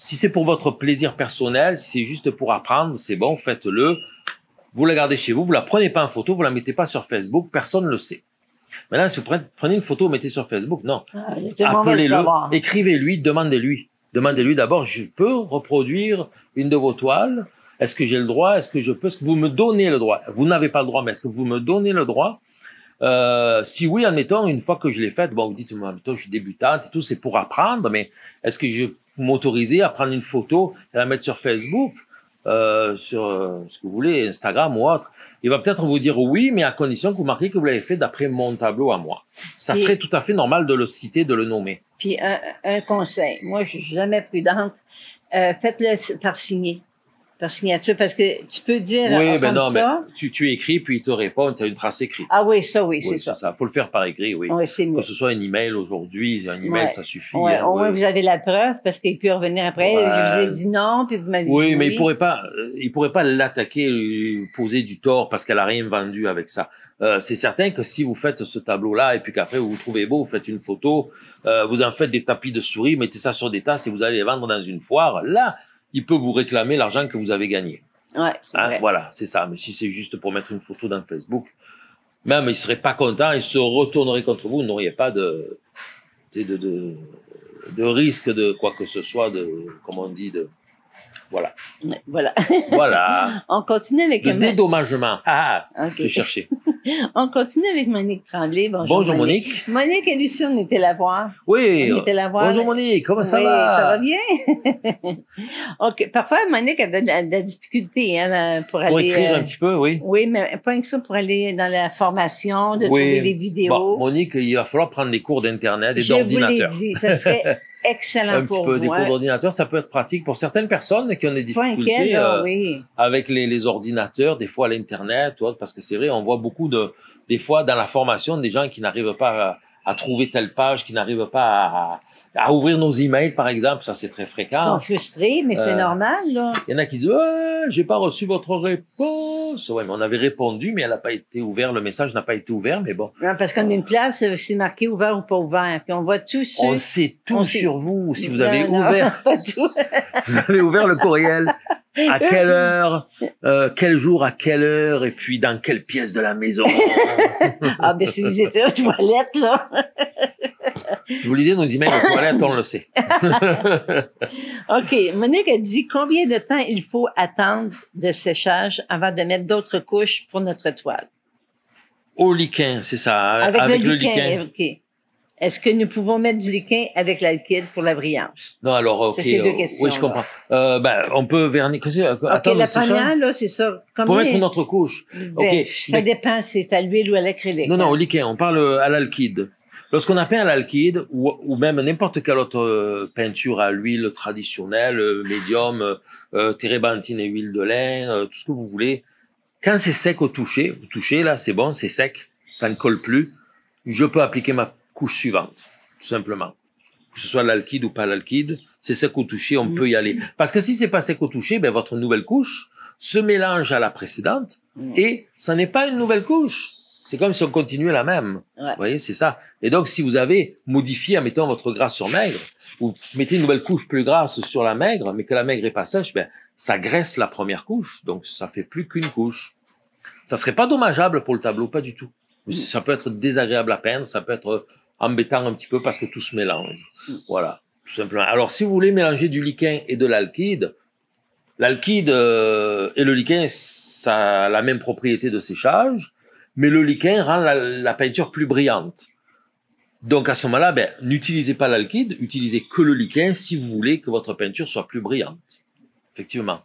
si c'est pour votre plaisir personnel, si c'est juste pour apprendre, c'est bon, faites-le. Vous la gardez chez vous, vous la prenez pas en photo, vous la mettez pas sur Facebook, personne ne le sait. Maintenant, si vous prenez, une photo, mettez sur Facebook, non. Ah, Appelez-le, écrivez-lui, demandez-lui. Demandez-lui d'abord, je peux reproduire une de vos toiles? Est-ce que j'ai le droit? Est-ce que je peux? Est-ce que vous me donnez le droit? Vous n'avez pas le droit, mais est-ce que vous me donnez le droit? Euh, si oui, admettons, une fois que je l'ai faite, bon, vous dites, moi, admettons, je suis débutante et tout, c'est pour apprendre, mais est-ce que je m'autoriser à prendre une photo et la mettre sur Facebook, euh, sur euh, ce que vous voulez, Instagram ou autre? Il va peut-être vous dire oui, mais à condition que vous marquiez que vous l'avez fait d'après mon tableau à moi. Ça Et- serait tout à fait normal de le citer, de le nommer. Puis un, un conseil, moi je suis jamais prudente, euh, faites-le par signer, par signature, parce que tu peux dire Oui, euh, ben comme non, mais ça. tu, tu écris, puis il te répond, tu as une trace écrite. Ah oui, ça oui, Oui, c'est ça. Faut le faire par écrit, oui. Oui, c'est mieux. Que ce soit un email aujourd'hui, un email, Ouais. ça suffit. Ouais, hein, au moins vous avez la preuve parce qu'il peut revenir après. Ouais. Je vous ai dit non, puis vous m'avez dit Oui, oui. mais il pourrait pas, euh, il pourrait pas l'attaquer, lui poser du tort parce qu'elle a rien vendu avec ça. Euh, c'est certain que si vous faites ce tableau-là et puis qu'après vous vous trouvez beau, vous faites une photo, euh, vous en faites des tapis de souris, mettez ça sur des tasses et vous allez les vendre dans une foire. Là, il peut vous réclamer l'argent que vous avez gagné. Ouais, Hein, vrai. voilà, c'est ça. Mais si c'est juste pour mettre une photo dans Facebook, même il serait pas content, il se retournerait contre vous, vous n'auriez pas de, de, de, de, de risque de quoi que ce soit, de, comme on dit, de, Voilà. Voilà. Voilà. On continue avec Le Ma- dédommagement. Ah, Ok. j'ai cherché. On continue avec Monique Tremblay. Bonjour, Bonjour Monique. Monique et Lucie, on était la voir. Oui. On était la voir. Bonjour Monique, comment ça Oui, va? Ça va bien? OK. Parfois, Monique avait de la, de la difficulté hein, pour aller... Pour écrire euh, un petit peu, oui. Oui, mais pas que ça pour aller dans la formation, de Oui. trouver les vidéos. Bon, Monique, il va falloir prendre des cours d'internet et Je vous l'ai d'ordinateur. dit, ça serait excellent Un petit peu des cours d'ordinateur, ça peut être pratique pour certaines personnes qui ont des inquiet, difficultés là, euh, oui. avec les, les ordinateurs, des fois à l'internet ou autre, parce que c'est vrai, on voit beaucoup de, des fois dans la formation, des gens qui n'arrivent pas à, à trouver telle page, qui n'arrivent pas à, à ouvrir nos emails, par exemple, ça c'est très Ils fréquent. sont frustrés, mais c'est Euh, normal. Il y en a qui disent ouais, j'ai pas reçu votre réponse. Ouais, mais on avait répondu, mais elle n'a pas été ouverte. Le message n'a pas été ouvert, mais bon. Non, parce qu'on a une place, c'est marqué ouvert ou pas ouvert. Puis on voit tous ceux... On sait tout on sait- sur vous. Si vous avez Non, non, ouvert, pas tout. si vous avez ouvert le courriel, à quelle heure, euh, quel jour, à quelle heure, et puis dans quelle pièce de la maison. ah, ben si vous étiez aux toilettes, là. Si vous lisez nos emails aux toilettes, on le sait. OK. Monique a dit combien de temps il faut attendre de séchage avant de mettre d'autres couches pour notre toile? Au liquin, c'est ça. Avec, le, liquin. OK. Est-ce que nous pouvons mettre du liquin avec l'alkyd pour la brillance? Non, alors, ok. Ça, c'est deux euh, questions, oui, je comprends. Euh, ben, on peut vernir. qu'est-ce que- OK, attendre la première, là, c'est ça. Pour Combien- mettre une autre couche. Ben, OK. Ça dépend si c'est à l'huile ou à l'acrylique. Non, non, hein. au liquin, on parle euh, à l'alkyd. Lorsqu'on a peint à l'alkyd, ou, ou même n'importe quelle autre euh, peinture à l'huile traditionnelle, euh, médium, euh, euh, térébenthine et huile de lin, euh, tout ce que vous voulez, quand c'est sec au toucher, vous touchez là, c'est bon, c'est sec, ça ne colle plus, je peux appliquer ma couche suivante, tout simplement. Que ce soit l'alkyd ou pas l'alkyd, c'est sec au toucher, on Mhm. peut y aller. Parce que si c'est pas sec au toucher, ben, votre nouvelle couche se mélange à la précédente Mm. et ça n'est pas une nouvelle couche. C'est comme si on continuait la même. Ouais. Vous voyez, c'est ça. Et donc, si vous avez modifié en mettant votre gras sur maigre, vous mettez une nouvelle couche plus grasse sur la maigre, mais que la maigre est pas sèche, ben, ça graisse la première couche. Donc, ça fait plus qu'une couche. Ça serait pas dommageable pour le tableau, pas du tout. Mm. Ça peut être désagréable à peindre, ça peut être embêtant un petit peu parce que tout se mélange. Mm. Voilà, tout simplement. Alors, si vous voulez mélanger du liquin et de l'alkyd, l'alkyd euh, et le liquin, ça a la même propriété de séchage, mais le liquin rend la, peinture plus brillante. Donc à ce moment-là, ben, n'utilisez pas l'alkyd, utilisez que le liquin si vous voulez que votre peinture soit plus brillante. Effectivement.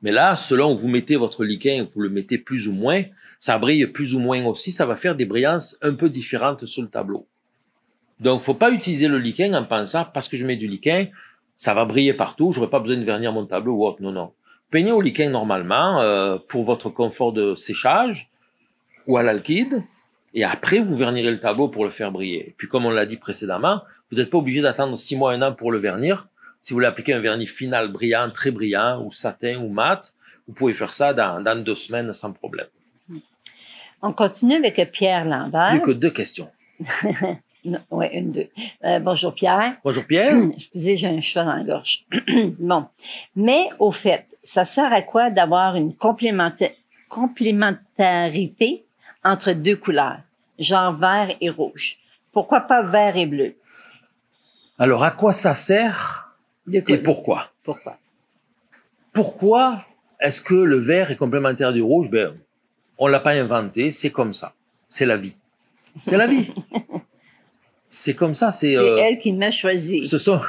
Mais là, selon où vous mettez votre liquin, vous le mettez plus ou moins, ça brille plus ou moins aussi, ça va faire des brillances un peu différentes sur le tableau. Donc, faut pas utiliser le liquin en pensant, parce que je mets du liquin, ça va briller partout, j'aurai pas besoin de vernir mon tableau ou autre. Non, non. Peignez au liquin normalement, euh, pour votre confort de séchage, ou à l'alkyd, et après, vous vernirez le tableau pour le faire briller. Et puis, comme on l'a dit précédemment, vous n'êtes pas obligé d'attendre six mois, un an pour le vernir. Si vous voulez appliquer un vernis final brillant, très brillant, ou satin, ou mat, vous pouvez faire ça dans, dans deux semaines sans problème. On continue avec Pierre Lambert. Plus que deux questions. Ouais, une, deux. Euh, bonjour Pierre. Bonjour Pierre. Excusez, j'ai un chat dans la gorge. bon. Mais au fait, ça sert à quoi d'avoir une complémenta- complémentarité entre deux couleurs, genre vert et rouge? Pourquoi pas vert et bleu? Alors, à quoi ça sert et pourquoi? Pourquoi? Pourquoi est-ce que le vert est complémentaire du rouge? Ben, on l'a pas inventé, c'est comme ça. C'est la vie. C'est la vie. c'est comme ça. C'est C'est euh, elle qui m'a choisi. Ce sont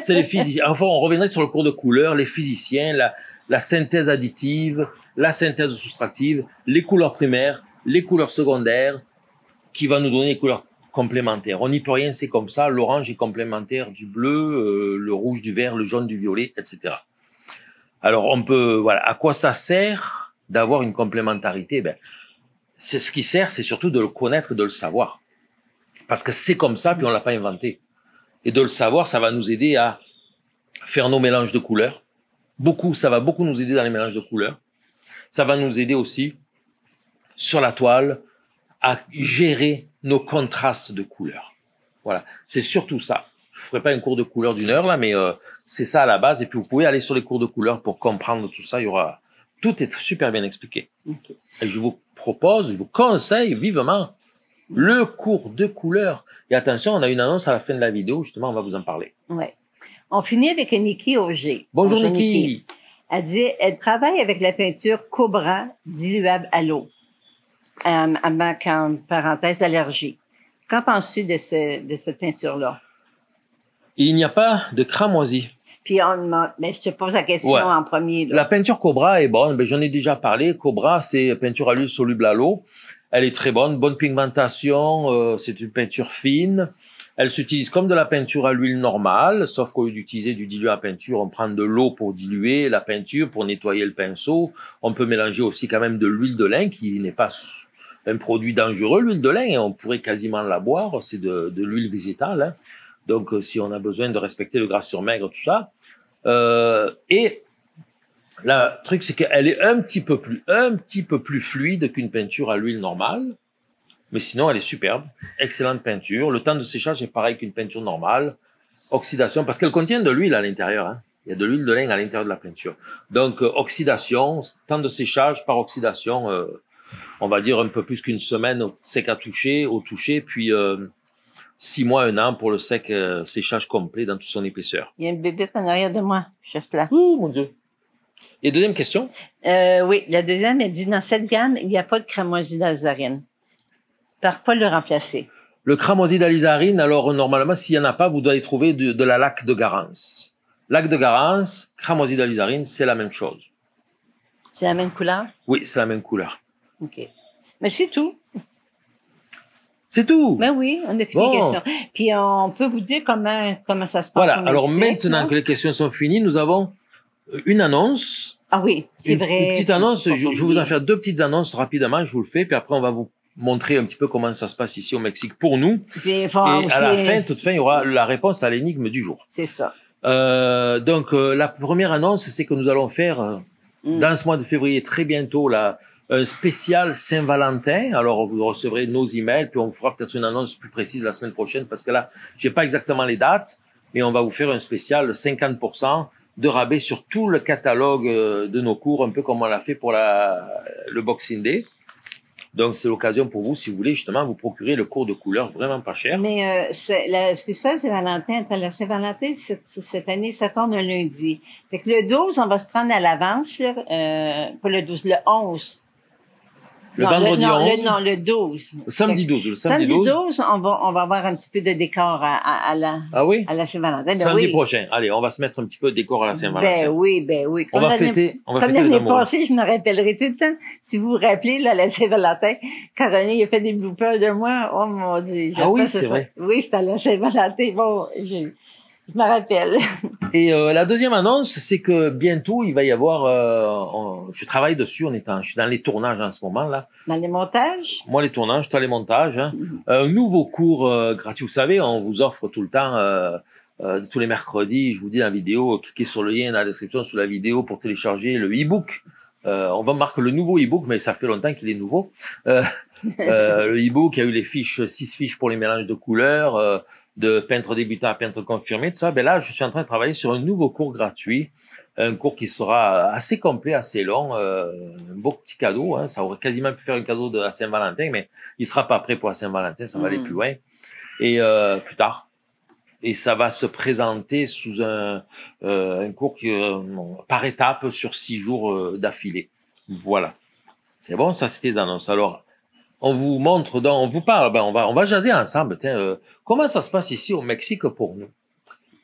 c'est les physiciens. Enfin, on reviendrait sur le cours de couleurs, les physiciens, la, la synthèse additive, la synthèse soustractive, les couleurs primaires, les couleurs secondaires, qui va nous donner les couleurs complémentaires. On n'y peut rien, c'est comme ça. L'orange est complémentaire du bleu, euh, le rouge du vert, le jaune du violet, etc. Alors, on peut, voilà, à quoi ça sert d'avoir une complémentarité? Ben, c'est ce qui sert, c'est surtout de le connaître et de le savoir. Parce que c'est comme ça, puis on l'a pas inventé. Et de le savoir, ça va nous aider à faire nos mélanges de couleurs. Beaucoup, ça va beaucoup nous aider dans les mélanges de couleurs. Ça va nous aider aussi sur la toile à gérer nos contrastes de couleurs. Voilà, c'est surtout ça. Je ferai pas un cours de couleur d'une heure là, mais euh, c'est ça à la base. Et puis vous pouvez aller sur les cours de couleurs pour comprendre tout ça. Il y aura tout est super bien expliqué. Et je vous propose, je vous conseille vivement le cours de couleurs. Et attention, on a une annonce à la fin de la vidéo, justement, on va vous en parler. Ouais. On finit avec Niki Auger. Bonjour, Niki. Elle dit, elle travaille avec la peinture Cobra diluable à l'eau, euh, avec en parenthèse allergie. Qu'en penses-tu de, ce, de cette peinture-là? Il n'y a pas de cramoisi. Puis, on, mais je te pose la question Ouais. en premier. là. La peinture Cobra est bonne. Ben, J'en ai déjà parlé. Cobra, c'est peinture à l'huile soluble à l'eau. Elle est très bonne. Bonne pigmentation. euh, c'est une peinture fine. Elle s'utilise comme de la peinture à l'huile normale, sauf qu'au lieu d'utiliser du diluant à peinture, on prend de l'eau pour diluer la peinture, pour nettoyer le pinceau. On peut mélanger aussi quand même de l'huile de lin, qui n'est pas un produit dangereux, l'huile de lin, et on pourrait quasiment la boire. C'est de, l'huile végétale. hein. Donc, euh, si on a besoin de respecter le gras sur maigre, tout ça. Euh, et le truc, c'est qu'elle est un petit peu plus, un petit peu plus fluide qu'une peinture à l'huile normale. Mais sinon, elle est superbe. Excellente peinture. Le temps de séchage est pareil qu'une peinture normale. Oxydation, parce qu'elle contient de l'huile à l'intérieur. hein. Il y a de l'huile de lin à l'intérieur de la peinture. Donc, euh, oxydation, temps de séchage par oxydation, on va dire un peu plus qu'une semaine au sec à toucher, au toucher, puis euh, six mois, un an pour le sec euh, séchage complet dans toute son épaisseur. Il y a une bébête en arrière de moi, juste là. Oh mon Dieu. Et deuxième question? Euh, oui, la deuxième, elle dit, dans cette gamme, il n'y a pas de cramoisi d'azarine. Par quoi le remplacer? Le cramoisi d'alizarine, alors normalement, s'il n'y en a pas, vous devez trouver de, de la lac de Garance. Lac de Garance, cramoisi d'alizarine, c'est la même chose. C'est la même couleur? Oui, c'est la même couleur. OK. Mais c'est tout. C'est tout. Ben oui, on a fini Bon. les questions. Puis on peut vous dire comment, comment ça se passe. Voilà. Alors Mexique, maintenant non? que les questions sont finies, nous avons euh, une annonce. Ah oui, c'est vrai. une petite annonce. Je, vais vous en faire deux petites annonces rapidement. Je vous le fais. Puis après, on va vous montrer un petit peu comment ça se passe ici au Mexique pour nous. Puis faut Et à la fin, toute fin, il y aura la réponse à l'énigme du jour. C'est ça. Euh, donc, euh, la première annonce, c'est que nous allons faire euh, Mm. dans ce mois de février très bientôt un spécial Saint-Valentin. Alors, vous recevrez nos emails, puis on vous fera peut-être une annonce plus précise la semaine prochaine, parce que là, j'ai pas exactement les dates, mais on va vous faire un spécial 50% de rabais sur tout le catalogue euh, de nos cours, un peu comme on l'a fait pour la, le Boxing Day. Donc, c'est l'occasion pour vous, si vous voulez, justement, vous procurer le cours de couleur vraiment pas cher. Mais euh, c'est ça, c'est Valentin. La Saint-Valentin, cette, année, ça tombe un lundi. Fait que le 12, on va se prendre à l'avance, euh, pas le 12, le 11. Le Non, vendredi non, 11. Le, non, le 12. Samedi 12, le samedi, Samedi 12. 12, on va, on va avoir un petit peu de décor à, à, à la, Ah oui? à la Saint-Valentin. Ben Samedi oui. prochain. Allez, on va se mettre un petit peu de décor à la Saint-Valentin. Ben oui, ben oui. on va fêter, on va Comme fêter les amoureux. je me rappellerai tout le temps. Si vous vous rappelez, là, la Saint-Valentin, Caroline a fait des bloopers de moi. Oh mon Dieu. Ah oui, c'est vrai. Oui, c'était à la Saint-Valentin. Bon, je, je me rappelle. Et euh, la deuxième annonce, c'est que bientôt, il va y avoir, euh, on- je travaille dessus, on est en, je suis dans les tournages en ce moment là. Dans les montages, Moi, les tournages, toi les montages. Hein. Mhm. Un nouveau cours euh, gratuit. Vous savez, on vous offre tout le temps, euh, euh, tous les mercredis, je vous dis la vidéo, cliquez sur le lien dans la description sous la vidéo pour télécharger le e-book. Euh, on va marquer le nouveau e-book, mais ça fait longtemps qu'il est nouveau. Euh, euh, le e-book, il y a eu les fiches, six fiches pour les mélanges de couleurs, euh, de peintre débutant à peintre confirmé, tout ça. Ben là, je suis en train de travailler sur un nouveau cours gratuit, un cours qui sera assez complet, assez long, euh, un beau petit cadeau. Hein, ça aurait quasiment pu faire un cadeau de la Saint-Valentin, mais il sera pas prêt pour la Saint-Valentin, ça va aller Mm. plus loin et euh, plus tard. Et ça va se présenter sous un, euh, un cours qui, par étapes sur six jours d'affilée. Voilà. C'est bon, ça c'était les annonces. Alors, on vous montre, on vous parle, ben, on va, on va jaser ensemble. Tiens, euh, comment ça se passe ici au Mexique pour nous?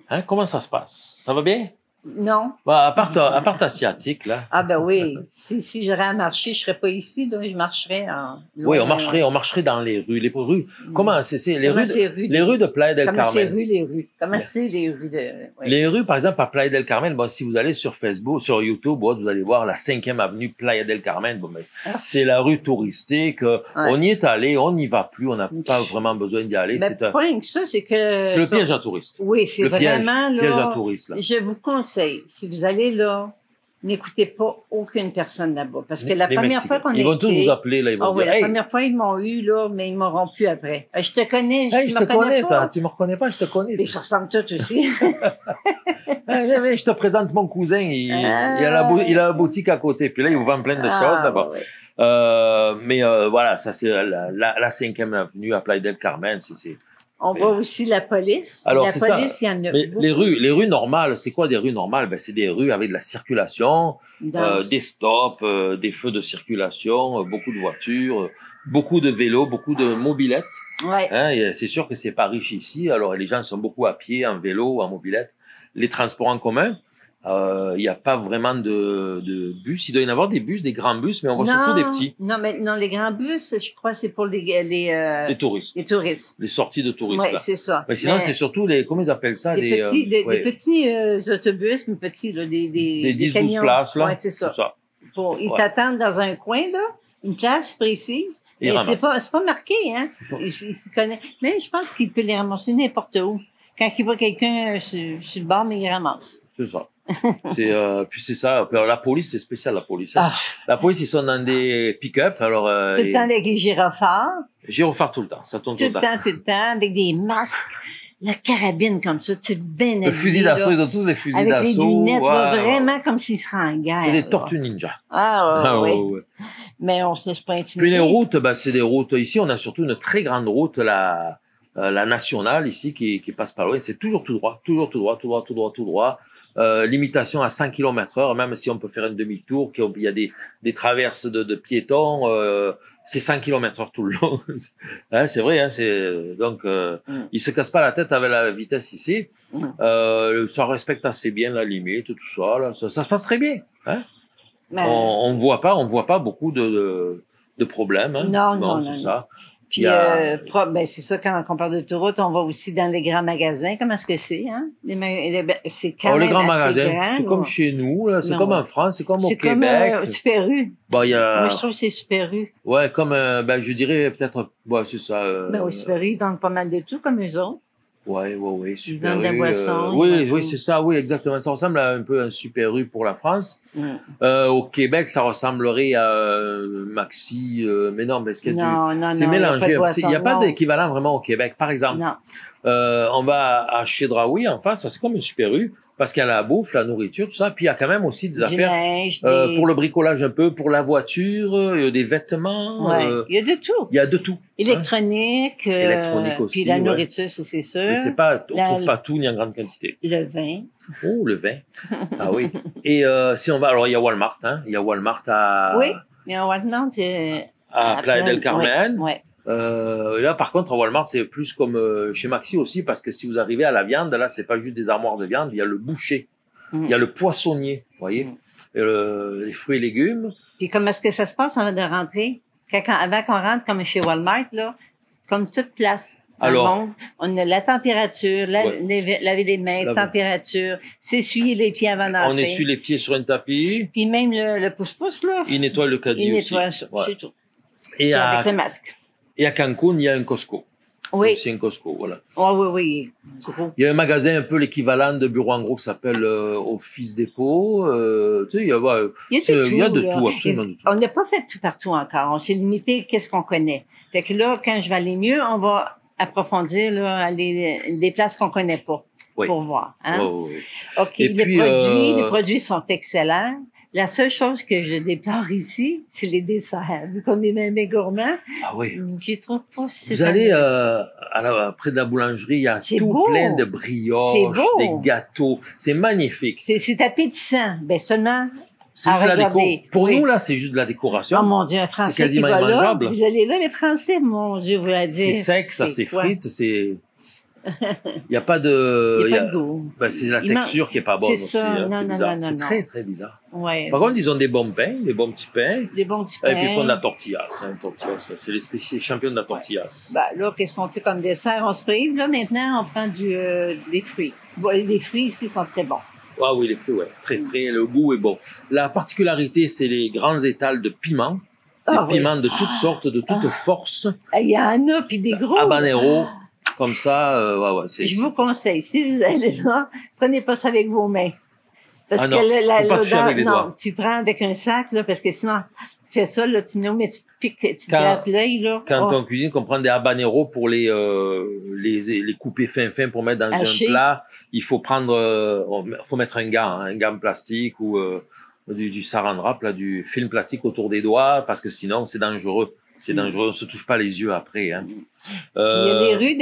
Hein, Comment ça se passe? Ça va bien? Non. bah, à, part, ta- à part asiatique, là. Ah ben oui. si, si j'aurais à marcher, je serais pas ici, donc je marcherais en. Oui, on marcherait, on marcherait dans les rues. Les rues, Mm. comment c'est, c'est les Comment rues, de, c'est les rues de Playa del Comment c'est Carmen? rue, les rues? Comment Mais- c'est les rues de. Les rues, par exemple, à Playa del Carmen, bon, si vous allez sur Facebook, sur YouTube, vous allez voir la cinquième avenue Playa del Carmen. Bon, Ah. c'est la rue touristique. On y est allé, on n'y va plus, on n'a pas vraiment besoin d'y aller. Mais C'est un, rien que ça, c'est que. c'est le piège à touristes. Oui, c'est Le piège, vraiment piège à là. touristes, là. Je vous conseille, si vous allez là, n'écoutez pas aucune personne là-bas. Parce que la Les première Mexicains. fois qu'on Ils a vont tous nous appeler, là, ils vont Ah dire, la hey, première fois, ils m'ont eu, là, mais ils m'auront plus après. Euh, Je te connais, hey, je me te connais, pas. tu me reconnais pas, je te connais. Mais ils se ressemblent tous aussi. Hey, viens, je te présente mon cousin, il, Ah. il a la bou- il a la boutique à côté, puis là, il vous vend plein de choses Ah, là-bas. ouais. Euh, mais euh, voilà, ça c'est la, la, la cinquième avenue à Playa del Carmen. C'est On voit aussi la police. Alors, la ça. police, il y en a Mais beaucoup. les rues, les rues normales, c'est quoi des rues normales? Ben, C'est des rues avec de la circulation, euh, des stops, euh, des feux de circulation, euh, beaucoup de voitures, euh, beaucoup de vélos, beaucoup de mobilettes. Ouais. Hein, c'est sûr que c'est pas riche ici. Alors les gens sont beaucoup à pied, en vélo, en mobilette. Les transports en commun, euh, il n'y a pas vraiment de, de bus. Il doit y en avoir des bus, des grands bus, mais on voit surtout des petits, Non, mais non, les grands bus, je crois, c'est pour les, les, euh, les touristes, les touristes. les sorties de touristes. Oui, c'est ça. Mais sinon, c'est surtout les, comment ils appellent ça, des, les, petits, euh, des, ouais, petits euh, autobus, mais petits, là, des, des, des 10-12 camions. places là. Ouais, c'est ça. ça. Pour, ils Ouais. t'attendent dans un coin, là, une place précise. Ils Mais c'est pas, c'est pas marqué, hein. Il faut- Il, il se connaît. Mais je pense qu'il peut les ramasser n'importe où. Quand il voit quelqu'un euh, sur, sur le bord, mais il ramasse. C'est ça. C'est euh, puis c'est ça. Alors, la police, c'est spécial la police. hein. Ah, La police, ils sont dans des pick-up. Alors euh, tout le et- temps avec les gyrophares. gyrophare tout le temps. Ça tourne Tout tout le temps. temps, tout le temps, avec des masques. La carabine comme ça, tu bien Le fusil d'assaut, ils ont tous des fusils Avec d'assaut. lunettes, là, Ouais, ouais. vraiment comme s'ils seraient en guerre. C'est des tortues ninja. Ah, ouais, Ah, ouais, ouais. Mais on se laisse pas intimider. Puis les routes, bah, c'est des routes. Ici, on a surtout une très grande route, la, euh, la nationale ici, qui, qui passe par loin. C'est toujours tout droit, toujours tout droit, tout droit, tout droit, tout droit. Euh, limitation à 100 km heure, même si on peut faire une demi-tour, qu'il y a des, des traverses de, de piétons, euh, c'est 100 km heure tout le long. Hein, c'est vrai, hein, c'est, donc, euh, Mm. ils se cassent pas la tête avec la vitesse ici. Mm. Euh, ça respecte assez bien la limite, tout ça, là. Ça, ça se passe très bien. Hein? Mais- on, on voit pas, on voit pas beaucoup de, de, de problèmes. Hein. Non, non, non, c'est non. ça. Puis, il y a- euh, ben, c'est ça, quand on parle d'autoroute, on va aussi dans les grands magasins. Comment est-ce que c'est, hein? Les les- ben, c'est quand les même grands assez magasins, c'est comme chez nous, là, c'est comme en France, c'est comme au C'est comme Québec. euh, Super U. Bon, il y a, Moi, je trouve que c'est Super U. ouais, comme, euh, ben, je dirais peut-être, ouais, c'est ça. Ben, au Super U, ils vendent pas mal de tout, comme eux autres. Ouais, ouais, ouais, super U, ils oui, oui, c'est ça, oui, exactement. Ça ressemble à un peu à un super U pour la France. Mm. Euh, au Québec, ça ressemblerait à euh, Maxi, euh, mais non, parce que tu, Non, non, non. c'est il y a pas de mélangé. Il n'y a pas d'équivalent vraiment au Québec. Par exemple, Non. Euh, on va à Chedraoui en face, c'est comme une super rue, parce qu'il y a la bouffe, la nourriture, tout ça. Puis il y a quand même aussi des Du affaires neige, euh, des- pour le bricolage un peu, pour la voiture, euh, des vêtements. Ouais. euh, Il y a de tout. il y a de tout. Électronique. euh, Électronique aussi, Puis la nourriture, c'est sûr. Mais c'est pas, on La- trouve pas tout ni en grande quantité. Le vin. Oh, le vin. ah oui. Et euh, si on va, alors il y a Walmart, hein. Il y a Walmart à, Oui. Mais en Walmart, c'est... à Playa del Carmen. Ouais. Euh, là, par contre, à Walmart, c'est plus comme euh, chez Maxi aussi, parce que si vous arrivez à la viande, là, c'est pas juste des armoires de viande, il y a le boucher, Mm. il y a le poissonnier, vous voyez, Mm. Et le- les fruits et légumes. Puis comment est-ce que ça se passe avant de rentrer? Quand, avant qu'on rentre comme chez Walmart, là, comme toute place. Dans Alors- le monde, on a la température, la- Ouais. laver, laver les mains, Laver. température, s'essuyer les pieds avant d'entrer. On essuie les pieds sur un tapis, Puis même le, le pouce-pouce, là, il nettoie le caddie il aussi. nettoie, Ouais. c'est tout. Et, à, Avec le masque. Et à Cancun, il y a un Costco. Oui, C'est un Costco, voilà. oh, oui, oui, gros. Il y a un magasin un peu l'équivalent de bureau en gros qui s'appelle euh, Office Dépôt. Euh, tu sais, il y a, ouais, Il y a de tout. il y a de tout, absolument de tout. On n'a pas fait tout partout encore. On s'est limité qu'est-ce qu'on connaît. Fait que là, quand je vais aller mieux, on va approfondir là, aller des places qu'on connaît pas Oui. pour voir. Hein? Ouais, ouais. OK. Et les puis, produits, euh, les produits sont excellents. La seule chose que je déplore ici, c'est les desserts. Vu qu'on est même gourmands, Ah oui. j'y trouve pas. si Vous allez euh, à la, près de la boulangerie, il y a C'est tout beau. plein de C'est brioches, des gâteaux. C'est magnifique. C'est, c'est appétissant. Ben seulement, C'est juste de la déco. Pour oui. nous, là, c'est juste de la décoration. oh mon Dieu, un Français qui quasiment va là, immangeable. vous allez là, les Français, mon Dieu, vous la c'est dire. sec, ça c'est c'est frites, c'est. Il n'y a pas de. Il y a pas de goût. ben, c'est la texture qui est pas bonne C'est aussi. hein, Non, c'est non, bizarre. non, C'est très, très bizarre. Ouais. Par contre, ils ont des bons pains, des bons petits pains. des bons petits Et pains. puis ils font de la tortillas. Hein, tortillas, ça, c'est les spéciaux champions de la tortillas. Ben, là, qu'est-ce qu'on fait comme dessert? On se prive. Là, maintenant, on prend du, euh, des fruits. Les fruits ici sont très bons. Ah oui, les fruits, ouais. Très frais, le goût est bon. La particularité, c'est les grands étals de piments. Des Ah, oui. piments de toutes sortes, de toutes Ah. forces. Ah, Il y en a, puis des gros. Habanero, comme ça, euh, ouais, ouais, c'est. Je vous conseille, si vous allez là, prenez pas ça avec vos mains. Parce Ah non, que la, la, pas toucher l'odeur- avec les non, doigts. tu prends avec un sac, là, parce que sinon, tu fais ça, là, tu nous mais tu te piques, tu te l'œil, là. Quand Oh, on cuisine, qu'on prend des habaneros pour les, euh, les, les couper fin fin pour mettre dans un plat, il faut prendre, euh, faut mettre un gant, hein, un gant plastique ou euh, du, du saran wrap, là, du film plastique autour des doigts, parce que sinon c'est dangereux. C'est dangereux, on se touche pas les yeux après. Hein. Puis il y a les rues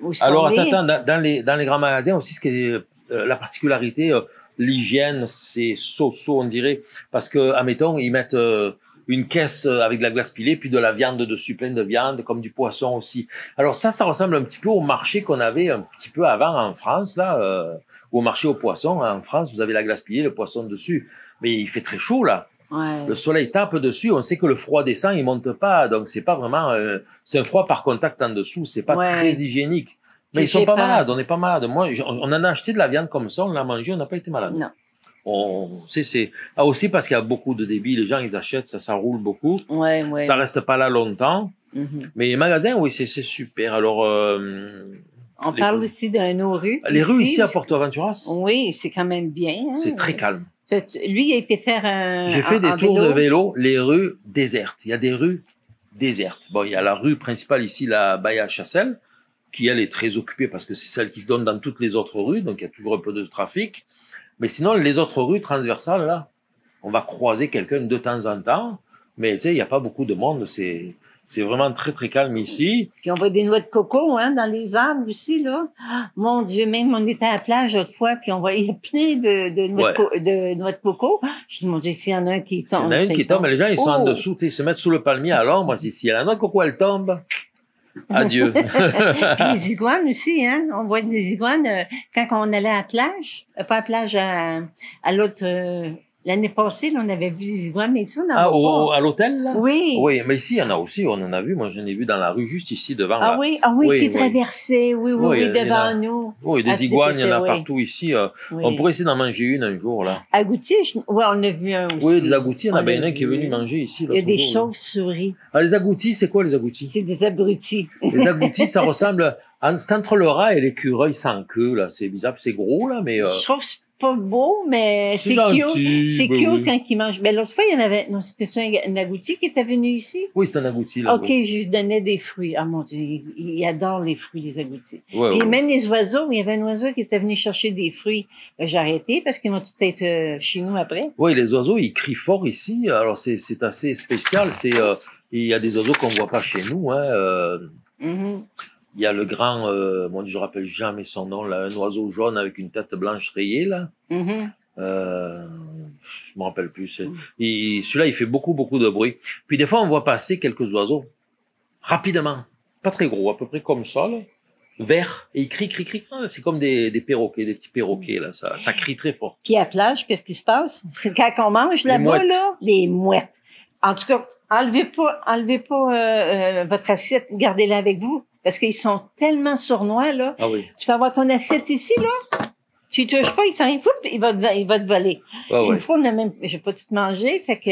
où est-ce Alors, attends, attends, dans, dans les, dans les grands magasins aussi, ce qui est euh, la particularité, euh, l'hygiène, c'est so-so, on dirait, parce que, admettons, ils mettent euh, une caisse euh, avec de la glace pilée, puis de la viande dessus, plein de viande, comme du poisson aussi. Alors ça, ça ressemble un petit peu au marché qu'on avait un petit peu avant en France, là, euh, au marché aux poissons. En France, vous avez la glace pilée, le poisson dessus, mais il fait très chaud, là. Ouais. Le soleil tape dessus, on sait que le froid descend, il monte pas, donc c'est pas vraiment, euh, c'est un froid par contact en dessous, c'est pas Ouais. très hygiénique. Mais ils sont pas malades, on n'est pas malade. Moi, on en a acheté de la viande comme ça, on l'a mangé, on n'a pas été malade. Non. On, c'est, c'est, ah, aussi parce qu'il y a beaucoup de débit, les gens ils achètent, ça, ça roule beaucoup. Ouais, ouais. Ça reste pas là longtemps. Mhm. Mais les magasins, oui, c'est, super. Alors, euh, On parle rues. aussi d'un rues. les rues ici à Porto Aventuras, Oui, c'est quand même bien. hein. c'est très calme. Lui, il a été faire un. J'ai fait des tours vélo. de vélo, les rues désertes. Il y a des rues désertes. Bon, il y a la rue principale ici, la Baia Chassel, qui elle est très occupée parce que c'est celle qui se donne dans toutes les autres rues, donc il y a toujours un peu de trafic. Mais sinon, les autres rues transversales, là, on va croiser quelqu'un de temps en temps, mais tu sais, il n'y a pas beaucoup de monde. C'est, c'est vraiment très, très calme ici. Puis on voit des noix de coco hein, dans les arbres aussi, là. Ah, Mon Dieu, même on était à la plage l'autre fois, puis on voyait plein de, de, noix, Ouais. de, noix de coco. Je dis, mon Dieu, s'il y en a un qui S'il y tombe. en a une qui tombe, mais les gens, ils sont en Oh! dessous, ils se mettent sous le palmier à l'ombre. Si si y a la noix de coco, elle tombe. Adieu. Puis les iguanes aussi, hein. On voit des iguanes euh, quand on allait à la plage, euh, pas à la plage, à, à l'autre. euh, L'année passée, là, on avait vu des iguanes, mais ici, on en ah, au- pas. à l'hôtel, là? Oui. Oui, mais ici, il y en a aussi, on en a vu. Moi, j'en ai vu dans la rue, juste ici, devant. Ah oui, ah oui, Oui, qui oui. traversait, oui, oui, Oui, a. devant nous. Oui, des Ah, iguanes, il y en a partout ici. euh, Oui. On pourrait essayer d'en manger une un jour, là. Agouti, je... ouais, on a vu un aussi. Oui, des agoutis, il y en a bien un qui est venu manger ici. Il y a des chauves-souris. Ah, les agoutis, c'est quoi les agoutis? C'est des abrutis. Les agoutis, ça ressemble. C'est entre le rat et l'écureuil sans queue, là. C'est bizarre, c'est gros, là, mais. euh, Je c'est pas beau, mais c'est cute. C'est ben cute oui. quand ils mangent. Ben, l'autre fois, il y en avait, non, c'était ça, un, agouti qui était venu ici? Oui, c'est un agouti, là. OK, je lui donnais des fruits. Ah, mon Dieu, il, il adore les fruits, les agoutis. Ouais, Puis ouais. même les oiseaux, il y avait un oiseau qui était venu chercher des fruits. Ben, j'ai arrêté parce qu'ils vont tout être euh, chez nous après. Oui, les oiseaux, ils crient fort ici. Alors, c'est c'est assez spécial. C'est euh, Il y a des oiseaux qu'on voit pas chez nous. Hein. euh, Mhm. Il y a le grand, euh, je rappelle jamais son nom, là, un oiseau jaune avec une tête blanche rayée, là. Mhm. Euh, je me rappelle plus. Celui-là, il fait beaucoup, beaucoup de bruit. Puis des fois, on voit passer quelques oiseaux rapidement, pas très gros, à peu près comme ça, là, verts, et ils crient, crient, crient. Ah, C'est comme des, des perroquets, des petits perroquets là. Ça, ça crie très fort. Puis à la plage, qu'est-ce qui se passe? C'est quand on mange là-bas, là, les mouettes. En tout cas, enlevez pas, enlevez pas euh, euh, votre assiette, gardez-la avec vous. Parce qu'ils sont tellement sournois, là. Ah oui. Tu peux avoir ton assiette ici, là? Tu touches pas, il s'en fout, il va te, il va te voler. Ah Une fois, on a même, j'ai pas tout mangé, fait que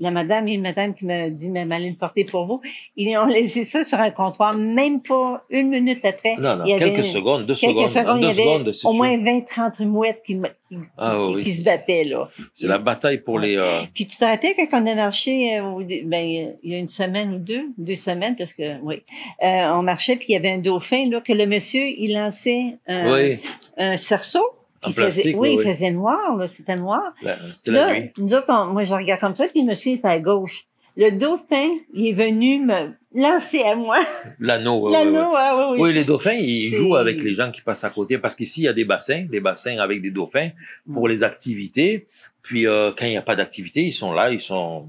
la madame, il y a une madame qui m'a dit, mais allez le porter pour vous. Ils ont laissé ça sur un comptoir, même pas une minute après. Non, non, il y avait quelques secondes, deux quelques secondes. secondes, En il y deux avait secondes, au moins 20-30 mouettes qui, me- qui, Ah oui, qui se battaient, là. C'est la bataille pour les. euh, Puis tu te rappelles quand on a marché, euh, ben, il y a une semaine ou deux, deux semaines, parce que, oui, euh, on marchait, puis il y avait un dauphin, là, que le monsieur, il lançait un, Oui, un cerceau. En faisait, oui, oui, il oui. faisait noir, là, c'était noir. c'était la nuit. nous autres, on- moi, je regarde comme ça, puis le monsieur est à gauche. Le dauphin, il est venu me lancer à moi. L'anneau. ouais, L'anneau, ah, oui, oui. Oui, les dauphins, ils jouent avec les gens qui passent à côté parce qu'ici, il y a des bassins, des bassins avec des dauphins pour les activités. Puis, euh, quand il n'y a pas d'activité, ils sont là, ils sont,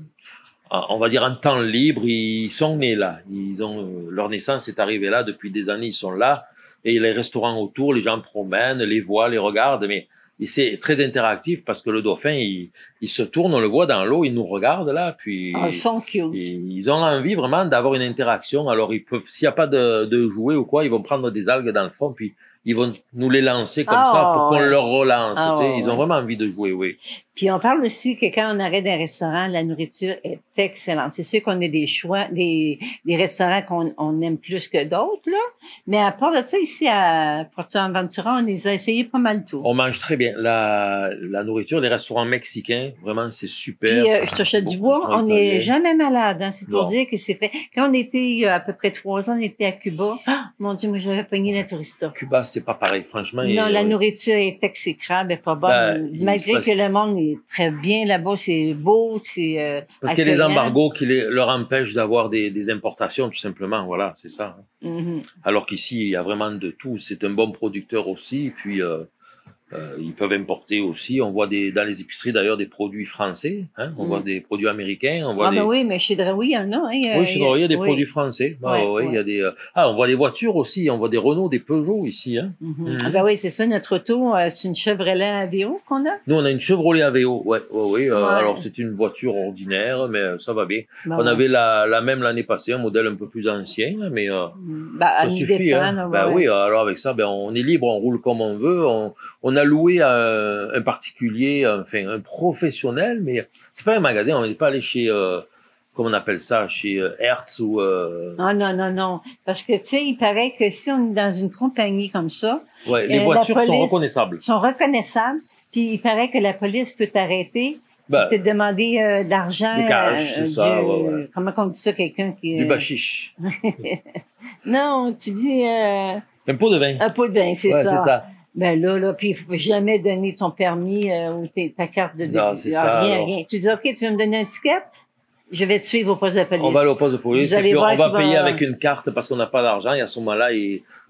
on va dire, en temps libre, ils sont nés là. Ils ont, euh, leur naissance est arrivée là depuis des années, ils sont là. Et les restaurants autour, les gens promènent, les voient, les regardent, mais c'est très interactif parce que le dauphin, il, il se tourne, on le voit dans l'eau, il nous regarde là, puis Ah, ils ont envie vraiment d'avoir une interaction. Alors, ils peuvent, s'il n'y a pas de, de jouets ou quoi, ils vont prendre des algues dans le fond, puis ils vont nous les lancer comme Ah, ça pour qu'on ouais. leur relance. Ah, tu sais. ouais, ils ont vraiment envie de jouer, oui. Puis on parle aussi que quand on arrête d'un restaurant, la nourriture est excellente. C'est sûr qu'on a des choix, des, des restaurants qu'on on aime plus que d'autres, là. Mais à part de ça, ici à Porto Aventura, on les a essayés pas mal tout. On mange très bien. La, la nourriture, les restaurants mexicains, vraiment, c'est super. Puis euh, je touche du bois, on n'est jamais malade. Hein. C'est pour Non. dire que c'est fait. Quand on était il y a à peu près trois ans, on était à Cuba. Ah, mon Dieu, moi j'avais pogné la tourista. Cuba, c'est pas pareil, franchement. Non, et, la euh, nourriture est exécrable, est pas bonne. Ben, Malgré que le monde est très bien là-bas, c'est beau, c'est euh, Parce qu'il y a les hein. embargos qui les- leur empêchent d'avoir des, des importations, tout simplement. Voilà, c'est ça. Mhm. Alors qu'ici, il y a vraiment de tout. C'est un bon producteur aussi. Puis, euh, euh, ils peuvent importer aussi. On voit des, dans les épiceries, d'ailleurs, des produits français. Hein? On Mm. voit des produits américains. On voit Ah, des... ben oui, mais chez Draoui, il y en a. Hein, Oui, chez Doroyer, il y a des oui. produits français. Ah, Ouais, ouais, il y a des, euh, Ah, on voit des voitures aussi. On voit des Renault, des Peugeot ici. Hein? Mhm. Mhm. Ah, ben oui, c'est ça, notre auto, euh, c'est une Chevrolet Aveo qu'on a. Nous, on a une Chevrolet Aveo. Ouais, ouais, euh. Alors, c'est une voiture ordinaire, mais ça va bien. Ben on avait la, la même l'année passée, un modèle un peu plus ancien, mais Mhm. Ben, ça suffit. dépend, hein. là, Ben oui, alors avec ça, ben, on est libre, on roule comme on veut. On, on a loué un, un particulier, enfin un professionnel, mais c'est pas un magasin. On n'est pas allé chez, euh, comment on appelle ça, chez euh, Hertz ou. euh, Ah non, non, non. Parce que, tu sais, il paraît que si on est dans une compagnie comme ça, ouais, les Euh, voitures sont reconnaissables. sont reconnaissables, puis il paraît que la police peut t'arrêter, Ben, te demander euh, de l'argent. Des cash, c'est ça, du- ouais, ouais. Comment on dit ça, quelqu'un qui... du euh, bachiche. Non, tu dis euh, Un pot de vin. un pot de vin, c'est Ouais, ça. c'est ça. Ben là, là, puis il faut jamais donner ton permis euh, ou tes- ta carte de Non, de- c'est de- ça, rien, rien. Tu dis, OK, tu veux me donner un ticket? Je vais te suivre au poste de police. On va aller au poste de police Vous et puis on va payer va- avec une carte parce qu'on n'a pas d'argent. Et à ce moment-là,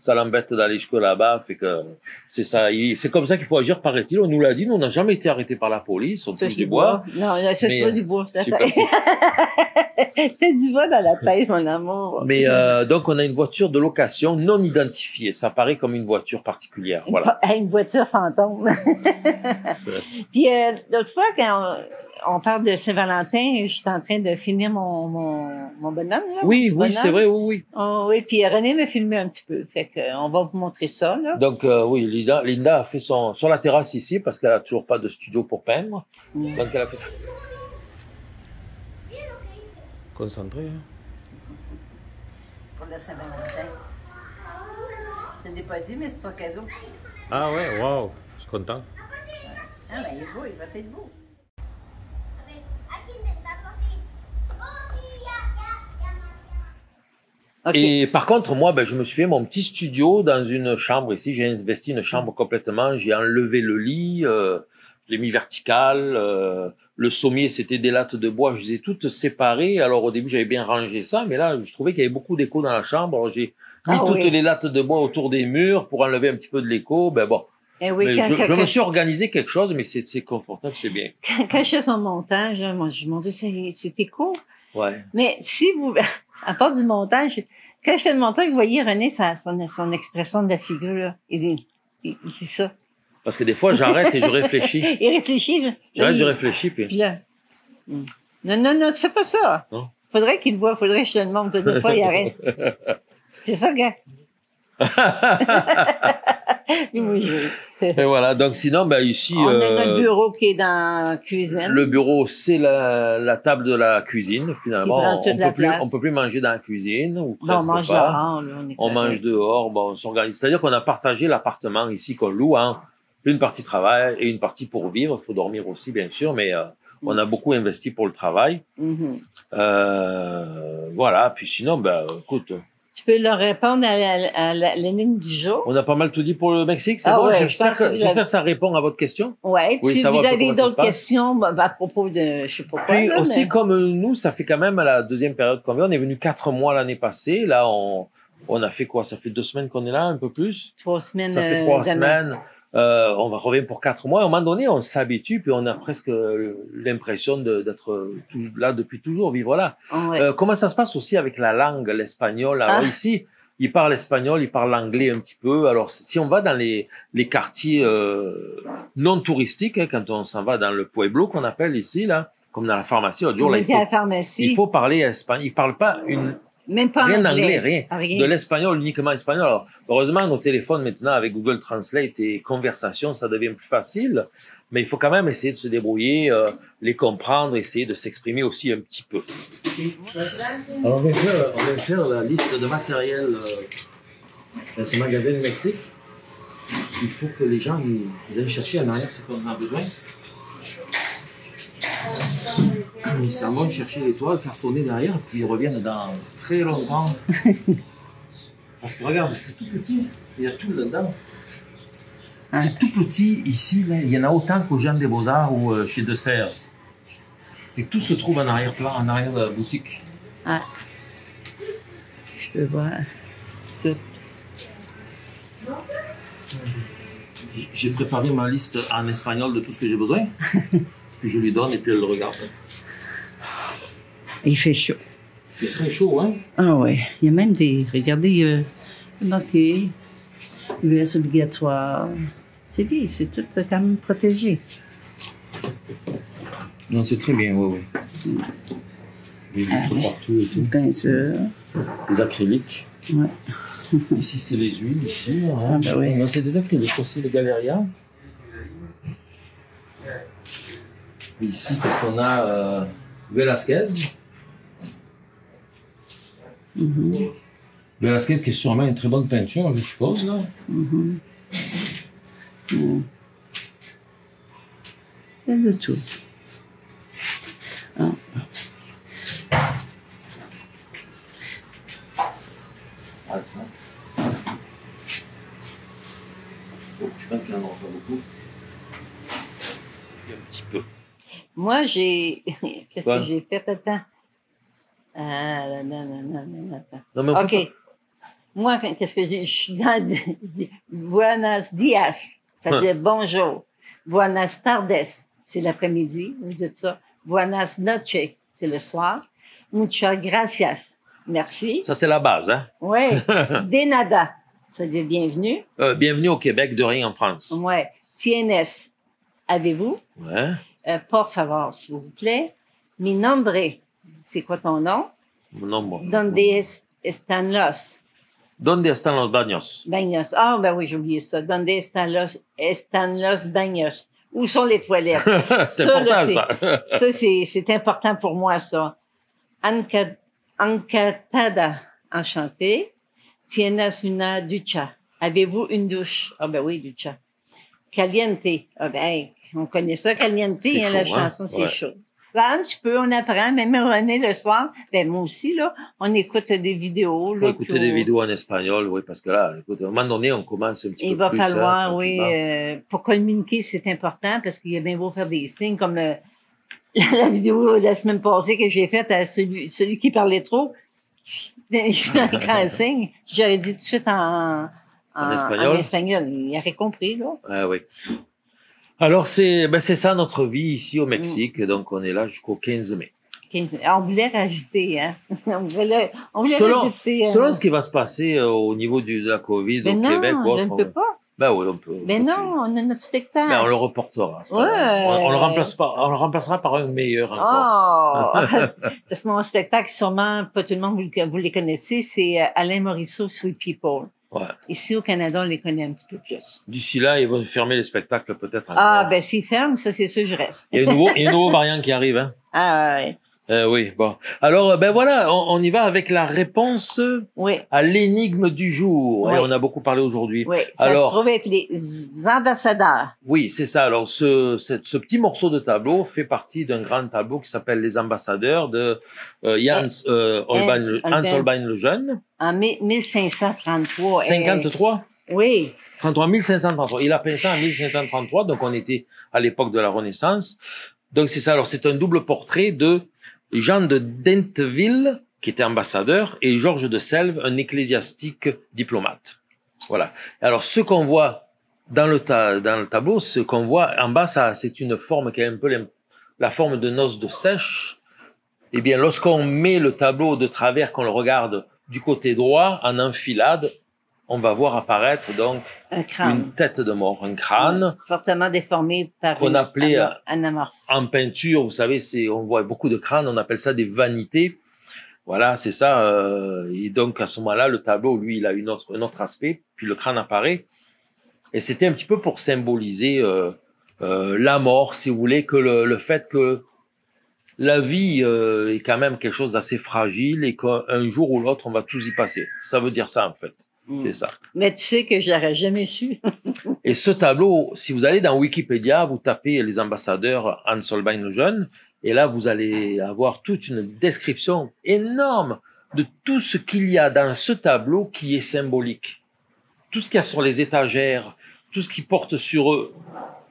ça l'embête d'aller jusque là-bas. Fait que c'est ça. C'est comme ça qu'il faut agir, paraît-il. On nous l'a dit. Nous, on n'a jamais été arrêtés par la police. On touche du bois. Non, c'est euh, du bois. Super. T'as du bois dans la tête, mon amour. Mais euh, donc, on a une voiture de location non identifiée. Ça paraît comme une voiture particulière. Une, Voilà. une voiture fantôme. Puis euh, l'autre fois, quand on, on parle de Saint-Valentin, j'étais en train de finir mon, mon, mon bonhomme. Là, mon Oui, oui, c'est vrai, oui, oui. Oh, oui, puis René m'a filmé un petit peu. Fait que, euh, on va vous montrer ça, là. Donc, euh, oui, Linda, Linda a fait son sur la terrasse ici parce qu'elle a toujours pas de studio pour peindre. Mm. Donc, elle a fait ça. Concentré. Hein. Pour la Saint-Valentin. Je ne l'ai pas dit, mais c'est ton cadeau. Ah ouais, waouh, je suis content. Ah, ben, il est beau, il va être beau. Et par contre, moi, ben, je me suis fait mon petit studio dans une chambre ici. J'ai investi une chambre complètement. J'ai enlevé le lit, euh, je l'ai mis vertical. euh, le sommier, c'était des lattes de bois. Je les ai toutes séparées. Alors au début, j'avais bien rangé ça, mais là, je trouvais qu'il y avait beaucoup d'écho dans la chambre. Alors j'ai mis Ah toutes oui. les lattes de bois autour des murs pour enlever un petit peu de l'écho. Ben bon, Eh oui, Mais quand, je, quand- je me suis organisé quelque chose, mais c'est confortable, c'est bien. quand- quand je fais son montage, moi, je Dieu, c'est- c'était court. Ouais. Mais si vous, à part du montage, quand je fais le montage, vous voyez René, sa, son, son expression de la figure, là. Il, est- il, il dit ça. Parce que des fois, j'arrête et je réfléchis. Il réfléchit. là. J'arrête, je réfléchis, puis. Puis là. hmm. Non, non, non, tu fais pas ça. Non. Faudrait qu'il le voit, faudrait que je te le montre. Des fois, il arrête. C'est ça, gars. Oui, oui, oui. Et voilà. Donc sinon, ben ici, On a euh, notre bureau qui est dans la cuisine. le bureau, c'est la, la table de la cuisine. Finalement, on, la peut plus, place. on peut plus manger dans la cuisine ou Bon, on mange pas. dehors, là, on est On correct. mange dehors. Bon, on s'organise. C'est-à-dire qu'on a partagé l'appartement ici qu'on loue en une partie travail et une partie pour vivre. Il faut dormir aussi, bien sûr, mais euh, on a beaucoup investi pour le travail. Mhm. Euh, voilà. Puis sinon, ben, écoute, Tu peux leur répondre à la- l'énigme du jour? on a pas mal tout dit pour le Mexique. C'est Ah bon? ouais, je J'espère que que, ça répond à votre question. Ouais. Oui, si vous avez d'autres questions bah, bah, à propos de, je sais pas quoi. Puis là, aussi, mais- comme nous, ça fait quand même la deuxième période qu'on vient. On est venu quatre mois l'année passée. Là, on, on a fait quoi? Ça fait deux semaines qu'on est là, un peu plus. trois semaines. Ça fait euh, trois demain. semaines. Euh, on va revenir pour quatre mois. À un moment donné, on s'habitue, puis on a presque l'impression d'être là depuis toujours, vivre là. Ouais. Euh, comment ça se passe aussi avec la langue, l'espagnol? Alors Ah. ici, ils parlent espagnol, ils parlent anglais un petit peu. Alors si on va dans les, les quartiers euh, non touristiques, hein, quand on s'en va dans le pueblo qu'on appelle ici, là, comme dans la pharmacie, l'autre jour, là, il faut, la pharmacie. il faut parler espagnol. Ils parlent pas une, Même pas rien anglais. d'anglais, rien. Ah, rien. De l'espagnol, uniquement espagnol. Alors, heureusement, nos téléphones maintenant, avec Google Translate et conversation, ça devient plus facile. Mais il faut quand même essayer de se débrouiller, euh, les comprendre, essayer de s'exprimer aussi un petit peu. Alors, on vient faire, on vient faire la liste de matériel euh, dans ce magasin du Mexique. Il faut que les gens ils, ils aillent chercher en arrière ce qu'on a besoin. Ils s'en vont chercher les toiles cartonnées derrière, puis ils reviennent dans très longtemps. Parce que regarde, c'est tout petit, il y a tout là-dedans. C'est tout petit ici, là. il y en a autant qu'au Jean des Beaux-Arts ou euh, chez De Serres. Et tout se trouve en arrière-plan, en arrière de la boutique. Ah. Je peux voir tout. J'ai préparé ma liste en espagnol de tout ce que j'ai besoin. puis je lui donne et puis elle le regarde. Il fait chaud. Il serait chaud, hein? Ah ouais. Il y a même des. Regardez, euh, marqué. US obligatoire. C'est bien, c'est tout quand même protégé. Non, c'est très bien, oui, oui. Les vitres partout et tout. Bien sûr. Les acryliques. Ouais. Ici, c'est les huiles, ici. Ah, Hein. bah oui. Non, c'est des acryliques aussi, les Galeria. Ici, qu'est-ce qu'on a euh, Velasquez. Mhm, Velasquez qui est sûrement une très bonne peinture, je suppose, là. mhm. Mhm. Il y a de tout. Ah. Oh, je pense qu'il n'en aura pas beaucoup. Un petit peu. Moi, j'ai. Qu'est-ce que j'ai fait? Attends. Ah, là, là, là. Non, mais on peut OK. Moi, qu'est-ce que j'ai? Je suis dans Buenos dias. Ça Hein. veut dire bonjour. Buenas tardes, c'est l'après-midi. Vous dites ça. Buenas noches, c'est le soir. Muchas gracias. Merci. Ça, c'est la base. Hein? Oui. De nada. Ça veut dire bienvenue. Euh, bienvenue au Québec, de rien en France. Ouais. Tienes. Avez-vous? Ouais. Euh, por favor, s'il vous plaît. Mi nombre. C'est quoi ton nom? Non, moi. Donde es- están los? Donde están los baños? baños? Ah, ben oui, j'ai oublié ça. Donde están los, están los baños? Où sont les toilettes? c'est important, ça. ça, c'est, important pour moi, ça. Anca- Encantada, enchanté. Tienes una ducha. Avez-vous une douche? Ah, ben oui, ducha. Caliente. Ah, ben, on connaît ça, caliente, hein, la chaud, hein? chanson, c'est Ouais. chaud. Ben, un petit peu, on apprend. Même René, le soir, ben, moi aussi, là, on écoute des vidéos. Il là, écouter des vidéos en espagnol, oui, parce que là, écoute, à un moment donné, on commence un petit Il peu va plus. hein, falloir, oui, euh, pour communiquer, c'est important parce qu'il y a bien beau faire des signes comme euh, la vidéo de la semaine passée que j'ai faite à celui, celui qui parlait trop. Je fais un grand signe. J'aurais dit tout de suite en, En espagnol? en espagnol. Il aurait compris, là. Ah oui. Alors, c'est ben, ça notre vie ici Mm. au Mexique. Donc, on est là jusqu'au 15 mai. 15 On voulait rajouter, hein. On voulait, on voulait Selon- rajouter. euh, Selon ce qui va se passer euh, au niveau du, de la COVID mais au non, Québec ou je autre, ne peux pas. ben oui, on peut. Mais on peut- non, on a notre spectacle. Ben, on le reportera. Ouais. On, on le remplace pas, on le remplacera par un meilleur encore. Oh! Parce que mon spectacle, sûrement, pas tout le monde vous, vous les connaissez, c'est euh, Alain Morisseau, Sweet People. Ouais. Ici, au Canada, on les connaît un petit peu plus. D'ici là, ils vont fermer les spectacles peut-être. Ah, ben, s'ils ferment, ça, c'est sûr, je reste. Il y a un nouveau, il y a un nouveau variant qui arrive. Hein. Ah, ouais. Euh, oui, bon. Alors, euh, ben voilà, on, on y va avec la réponse Oui, à l'énigme du jour. Et Oui. on a beaucoup parlé aujourd'hui. oui. Ça Alors- se trouve avec les ambassadeurs. Oui, c'est ça. Alors, ce, ce petit morceau de tableau fait partie d'un grand tableau qui s'appelle Les Ambassadeurs de euh, Jans euh, Holbein, le- Hans Holbein. Le Jeune. En mi- 1533. 53 Eh, oui. 33 1533. Il a peint ça en 1533, donc on était à l'époque de la Renaissance. Donc c'est ça. Alors c'est un double portrait de Jean de Denteville, qui était ambassadeur, et Georges de Selve, un ecclésiastique diplomate. Voilà. Alors ce qu'on voit dans le, dans le tableau, ce qu'on voit en bas, c'est une forme qui est un peu la forme de noce de sèche. Eh bien, lorsqu'on met le tableau de travers, qu'on le regarde du côté droit, en enfilade, on va voir apparaître donc Un crâne. une tête de mort, un crâne. Fortement déformé par Qu'on appelait, ana- anamorphe. En peinture, vous savez, c'est, on voit beaucoup de crânes, on appelle ça des vanités. Voilà, c'est ça. euh, et donc, à ce moment-là, le tableau, lui, il a une autre, un autre aspect, puis le crâne apparaît. Et c'était un petit peu pour symboliser euh, euh, la mort, si vous voulez, que le, le fait que la vie est quand même quelque chose d'assez fragile et qu'un jour ou l'autre, on va tous y passer. Ça veut dire ça, en fait. Mm. C'est ça. Mais tu sais que j'aurais jamais su. Et ce tableau, si vous allez dans Wikipédia, vous tapez les ambassadeurs Hans Holbein le Jeune, et là, vous allez avoir toute une description énorme de tout ce qu'il y a dans ce tableau qui est symbolique. Tout ce qu'il y a sur les étagères, tout ce qui porte sur eux,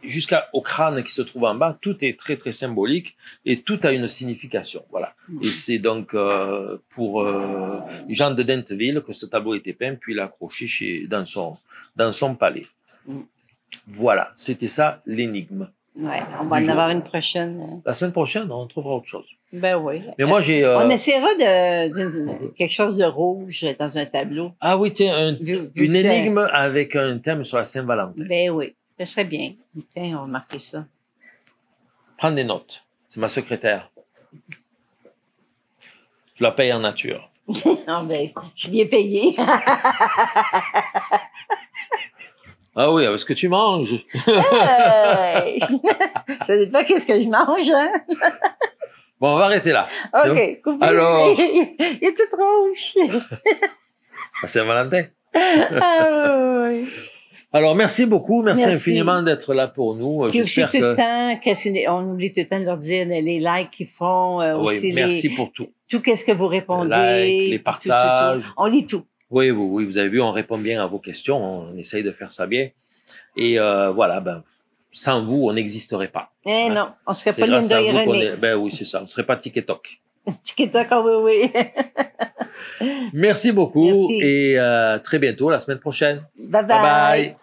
jusqu'au crâne qui se trouve en bas, tout est très très symbolique et tout a une signification. Voilà. Et c'est donc euh, pour euh, Jean de Denteville que ce tableau a été peint, puis l'a accroché chez, dans, son, dans son palais. Mm. Voilà, c'était ça l'énigme. Ouais, on va en jour. avoir une prochaine. La semaine prochaine, on trouvera autre chose. Ben oui. Mais moi, j'ai. euh, On essaiera de, quelque chose de rouge dans un tableau. Ah oui, tiens, un- une énigme avec un thème sur la Saint-Valentin. Ben oui, ce serait bien. Tiens, on va marquer ça. Prends des notes. C'est ma secrétaire. Je la paye en nature. Non, ben, je suis bien payée. Ah oui, avec ce que tu manges? Hey! ça dépend qu'est-ce que je mange, hein? Bon, on va arrêter là. OK, coupez. Alors? Il est tout rouge. La Saint-Valentin. ah, oui. Alors, merci beaucoup. Merci, Merci. infiniment d'être là pour nous. Puis aussi tout le temps, que on oublie tout le temps de leur dire les likes qu'ils font, euh, Oui, aussi merci les, pour tout. tout qu'est-ce que vous répondez. les tout, tout, tout. partages. On lit tout. Oui, oui, oui, vous avez vu, on répond bien à vos questions. On essaye de faire ça bien. Et euh, voilà, ben, sans vous, on n'existerait pas. Eh Ouais. non, on serait C'est pas grâce à vous est. Ben oui, c'est ça. On ne serait pas TikTok. TikTok, ah oui, oui. Merci beaucoup Merci. et euh, très bientôt, la semaine prochaine. bye bye. bye. bye.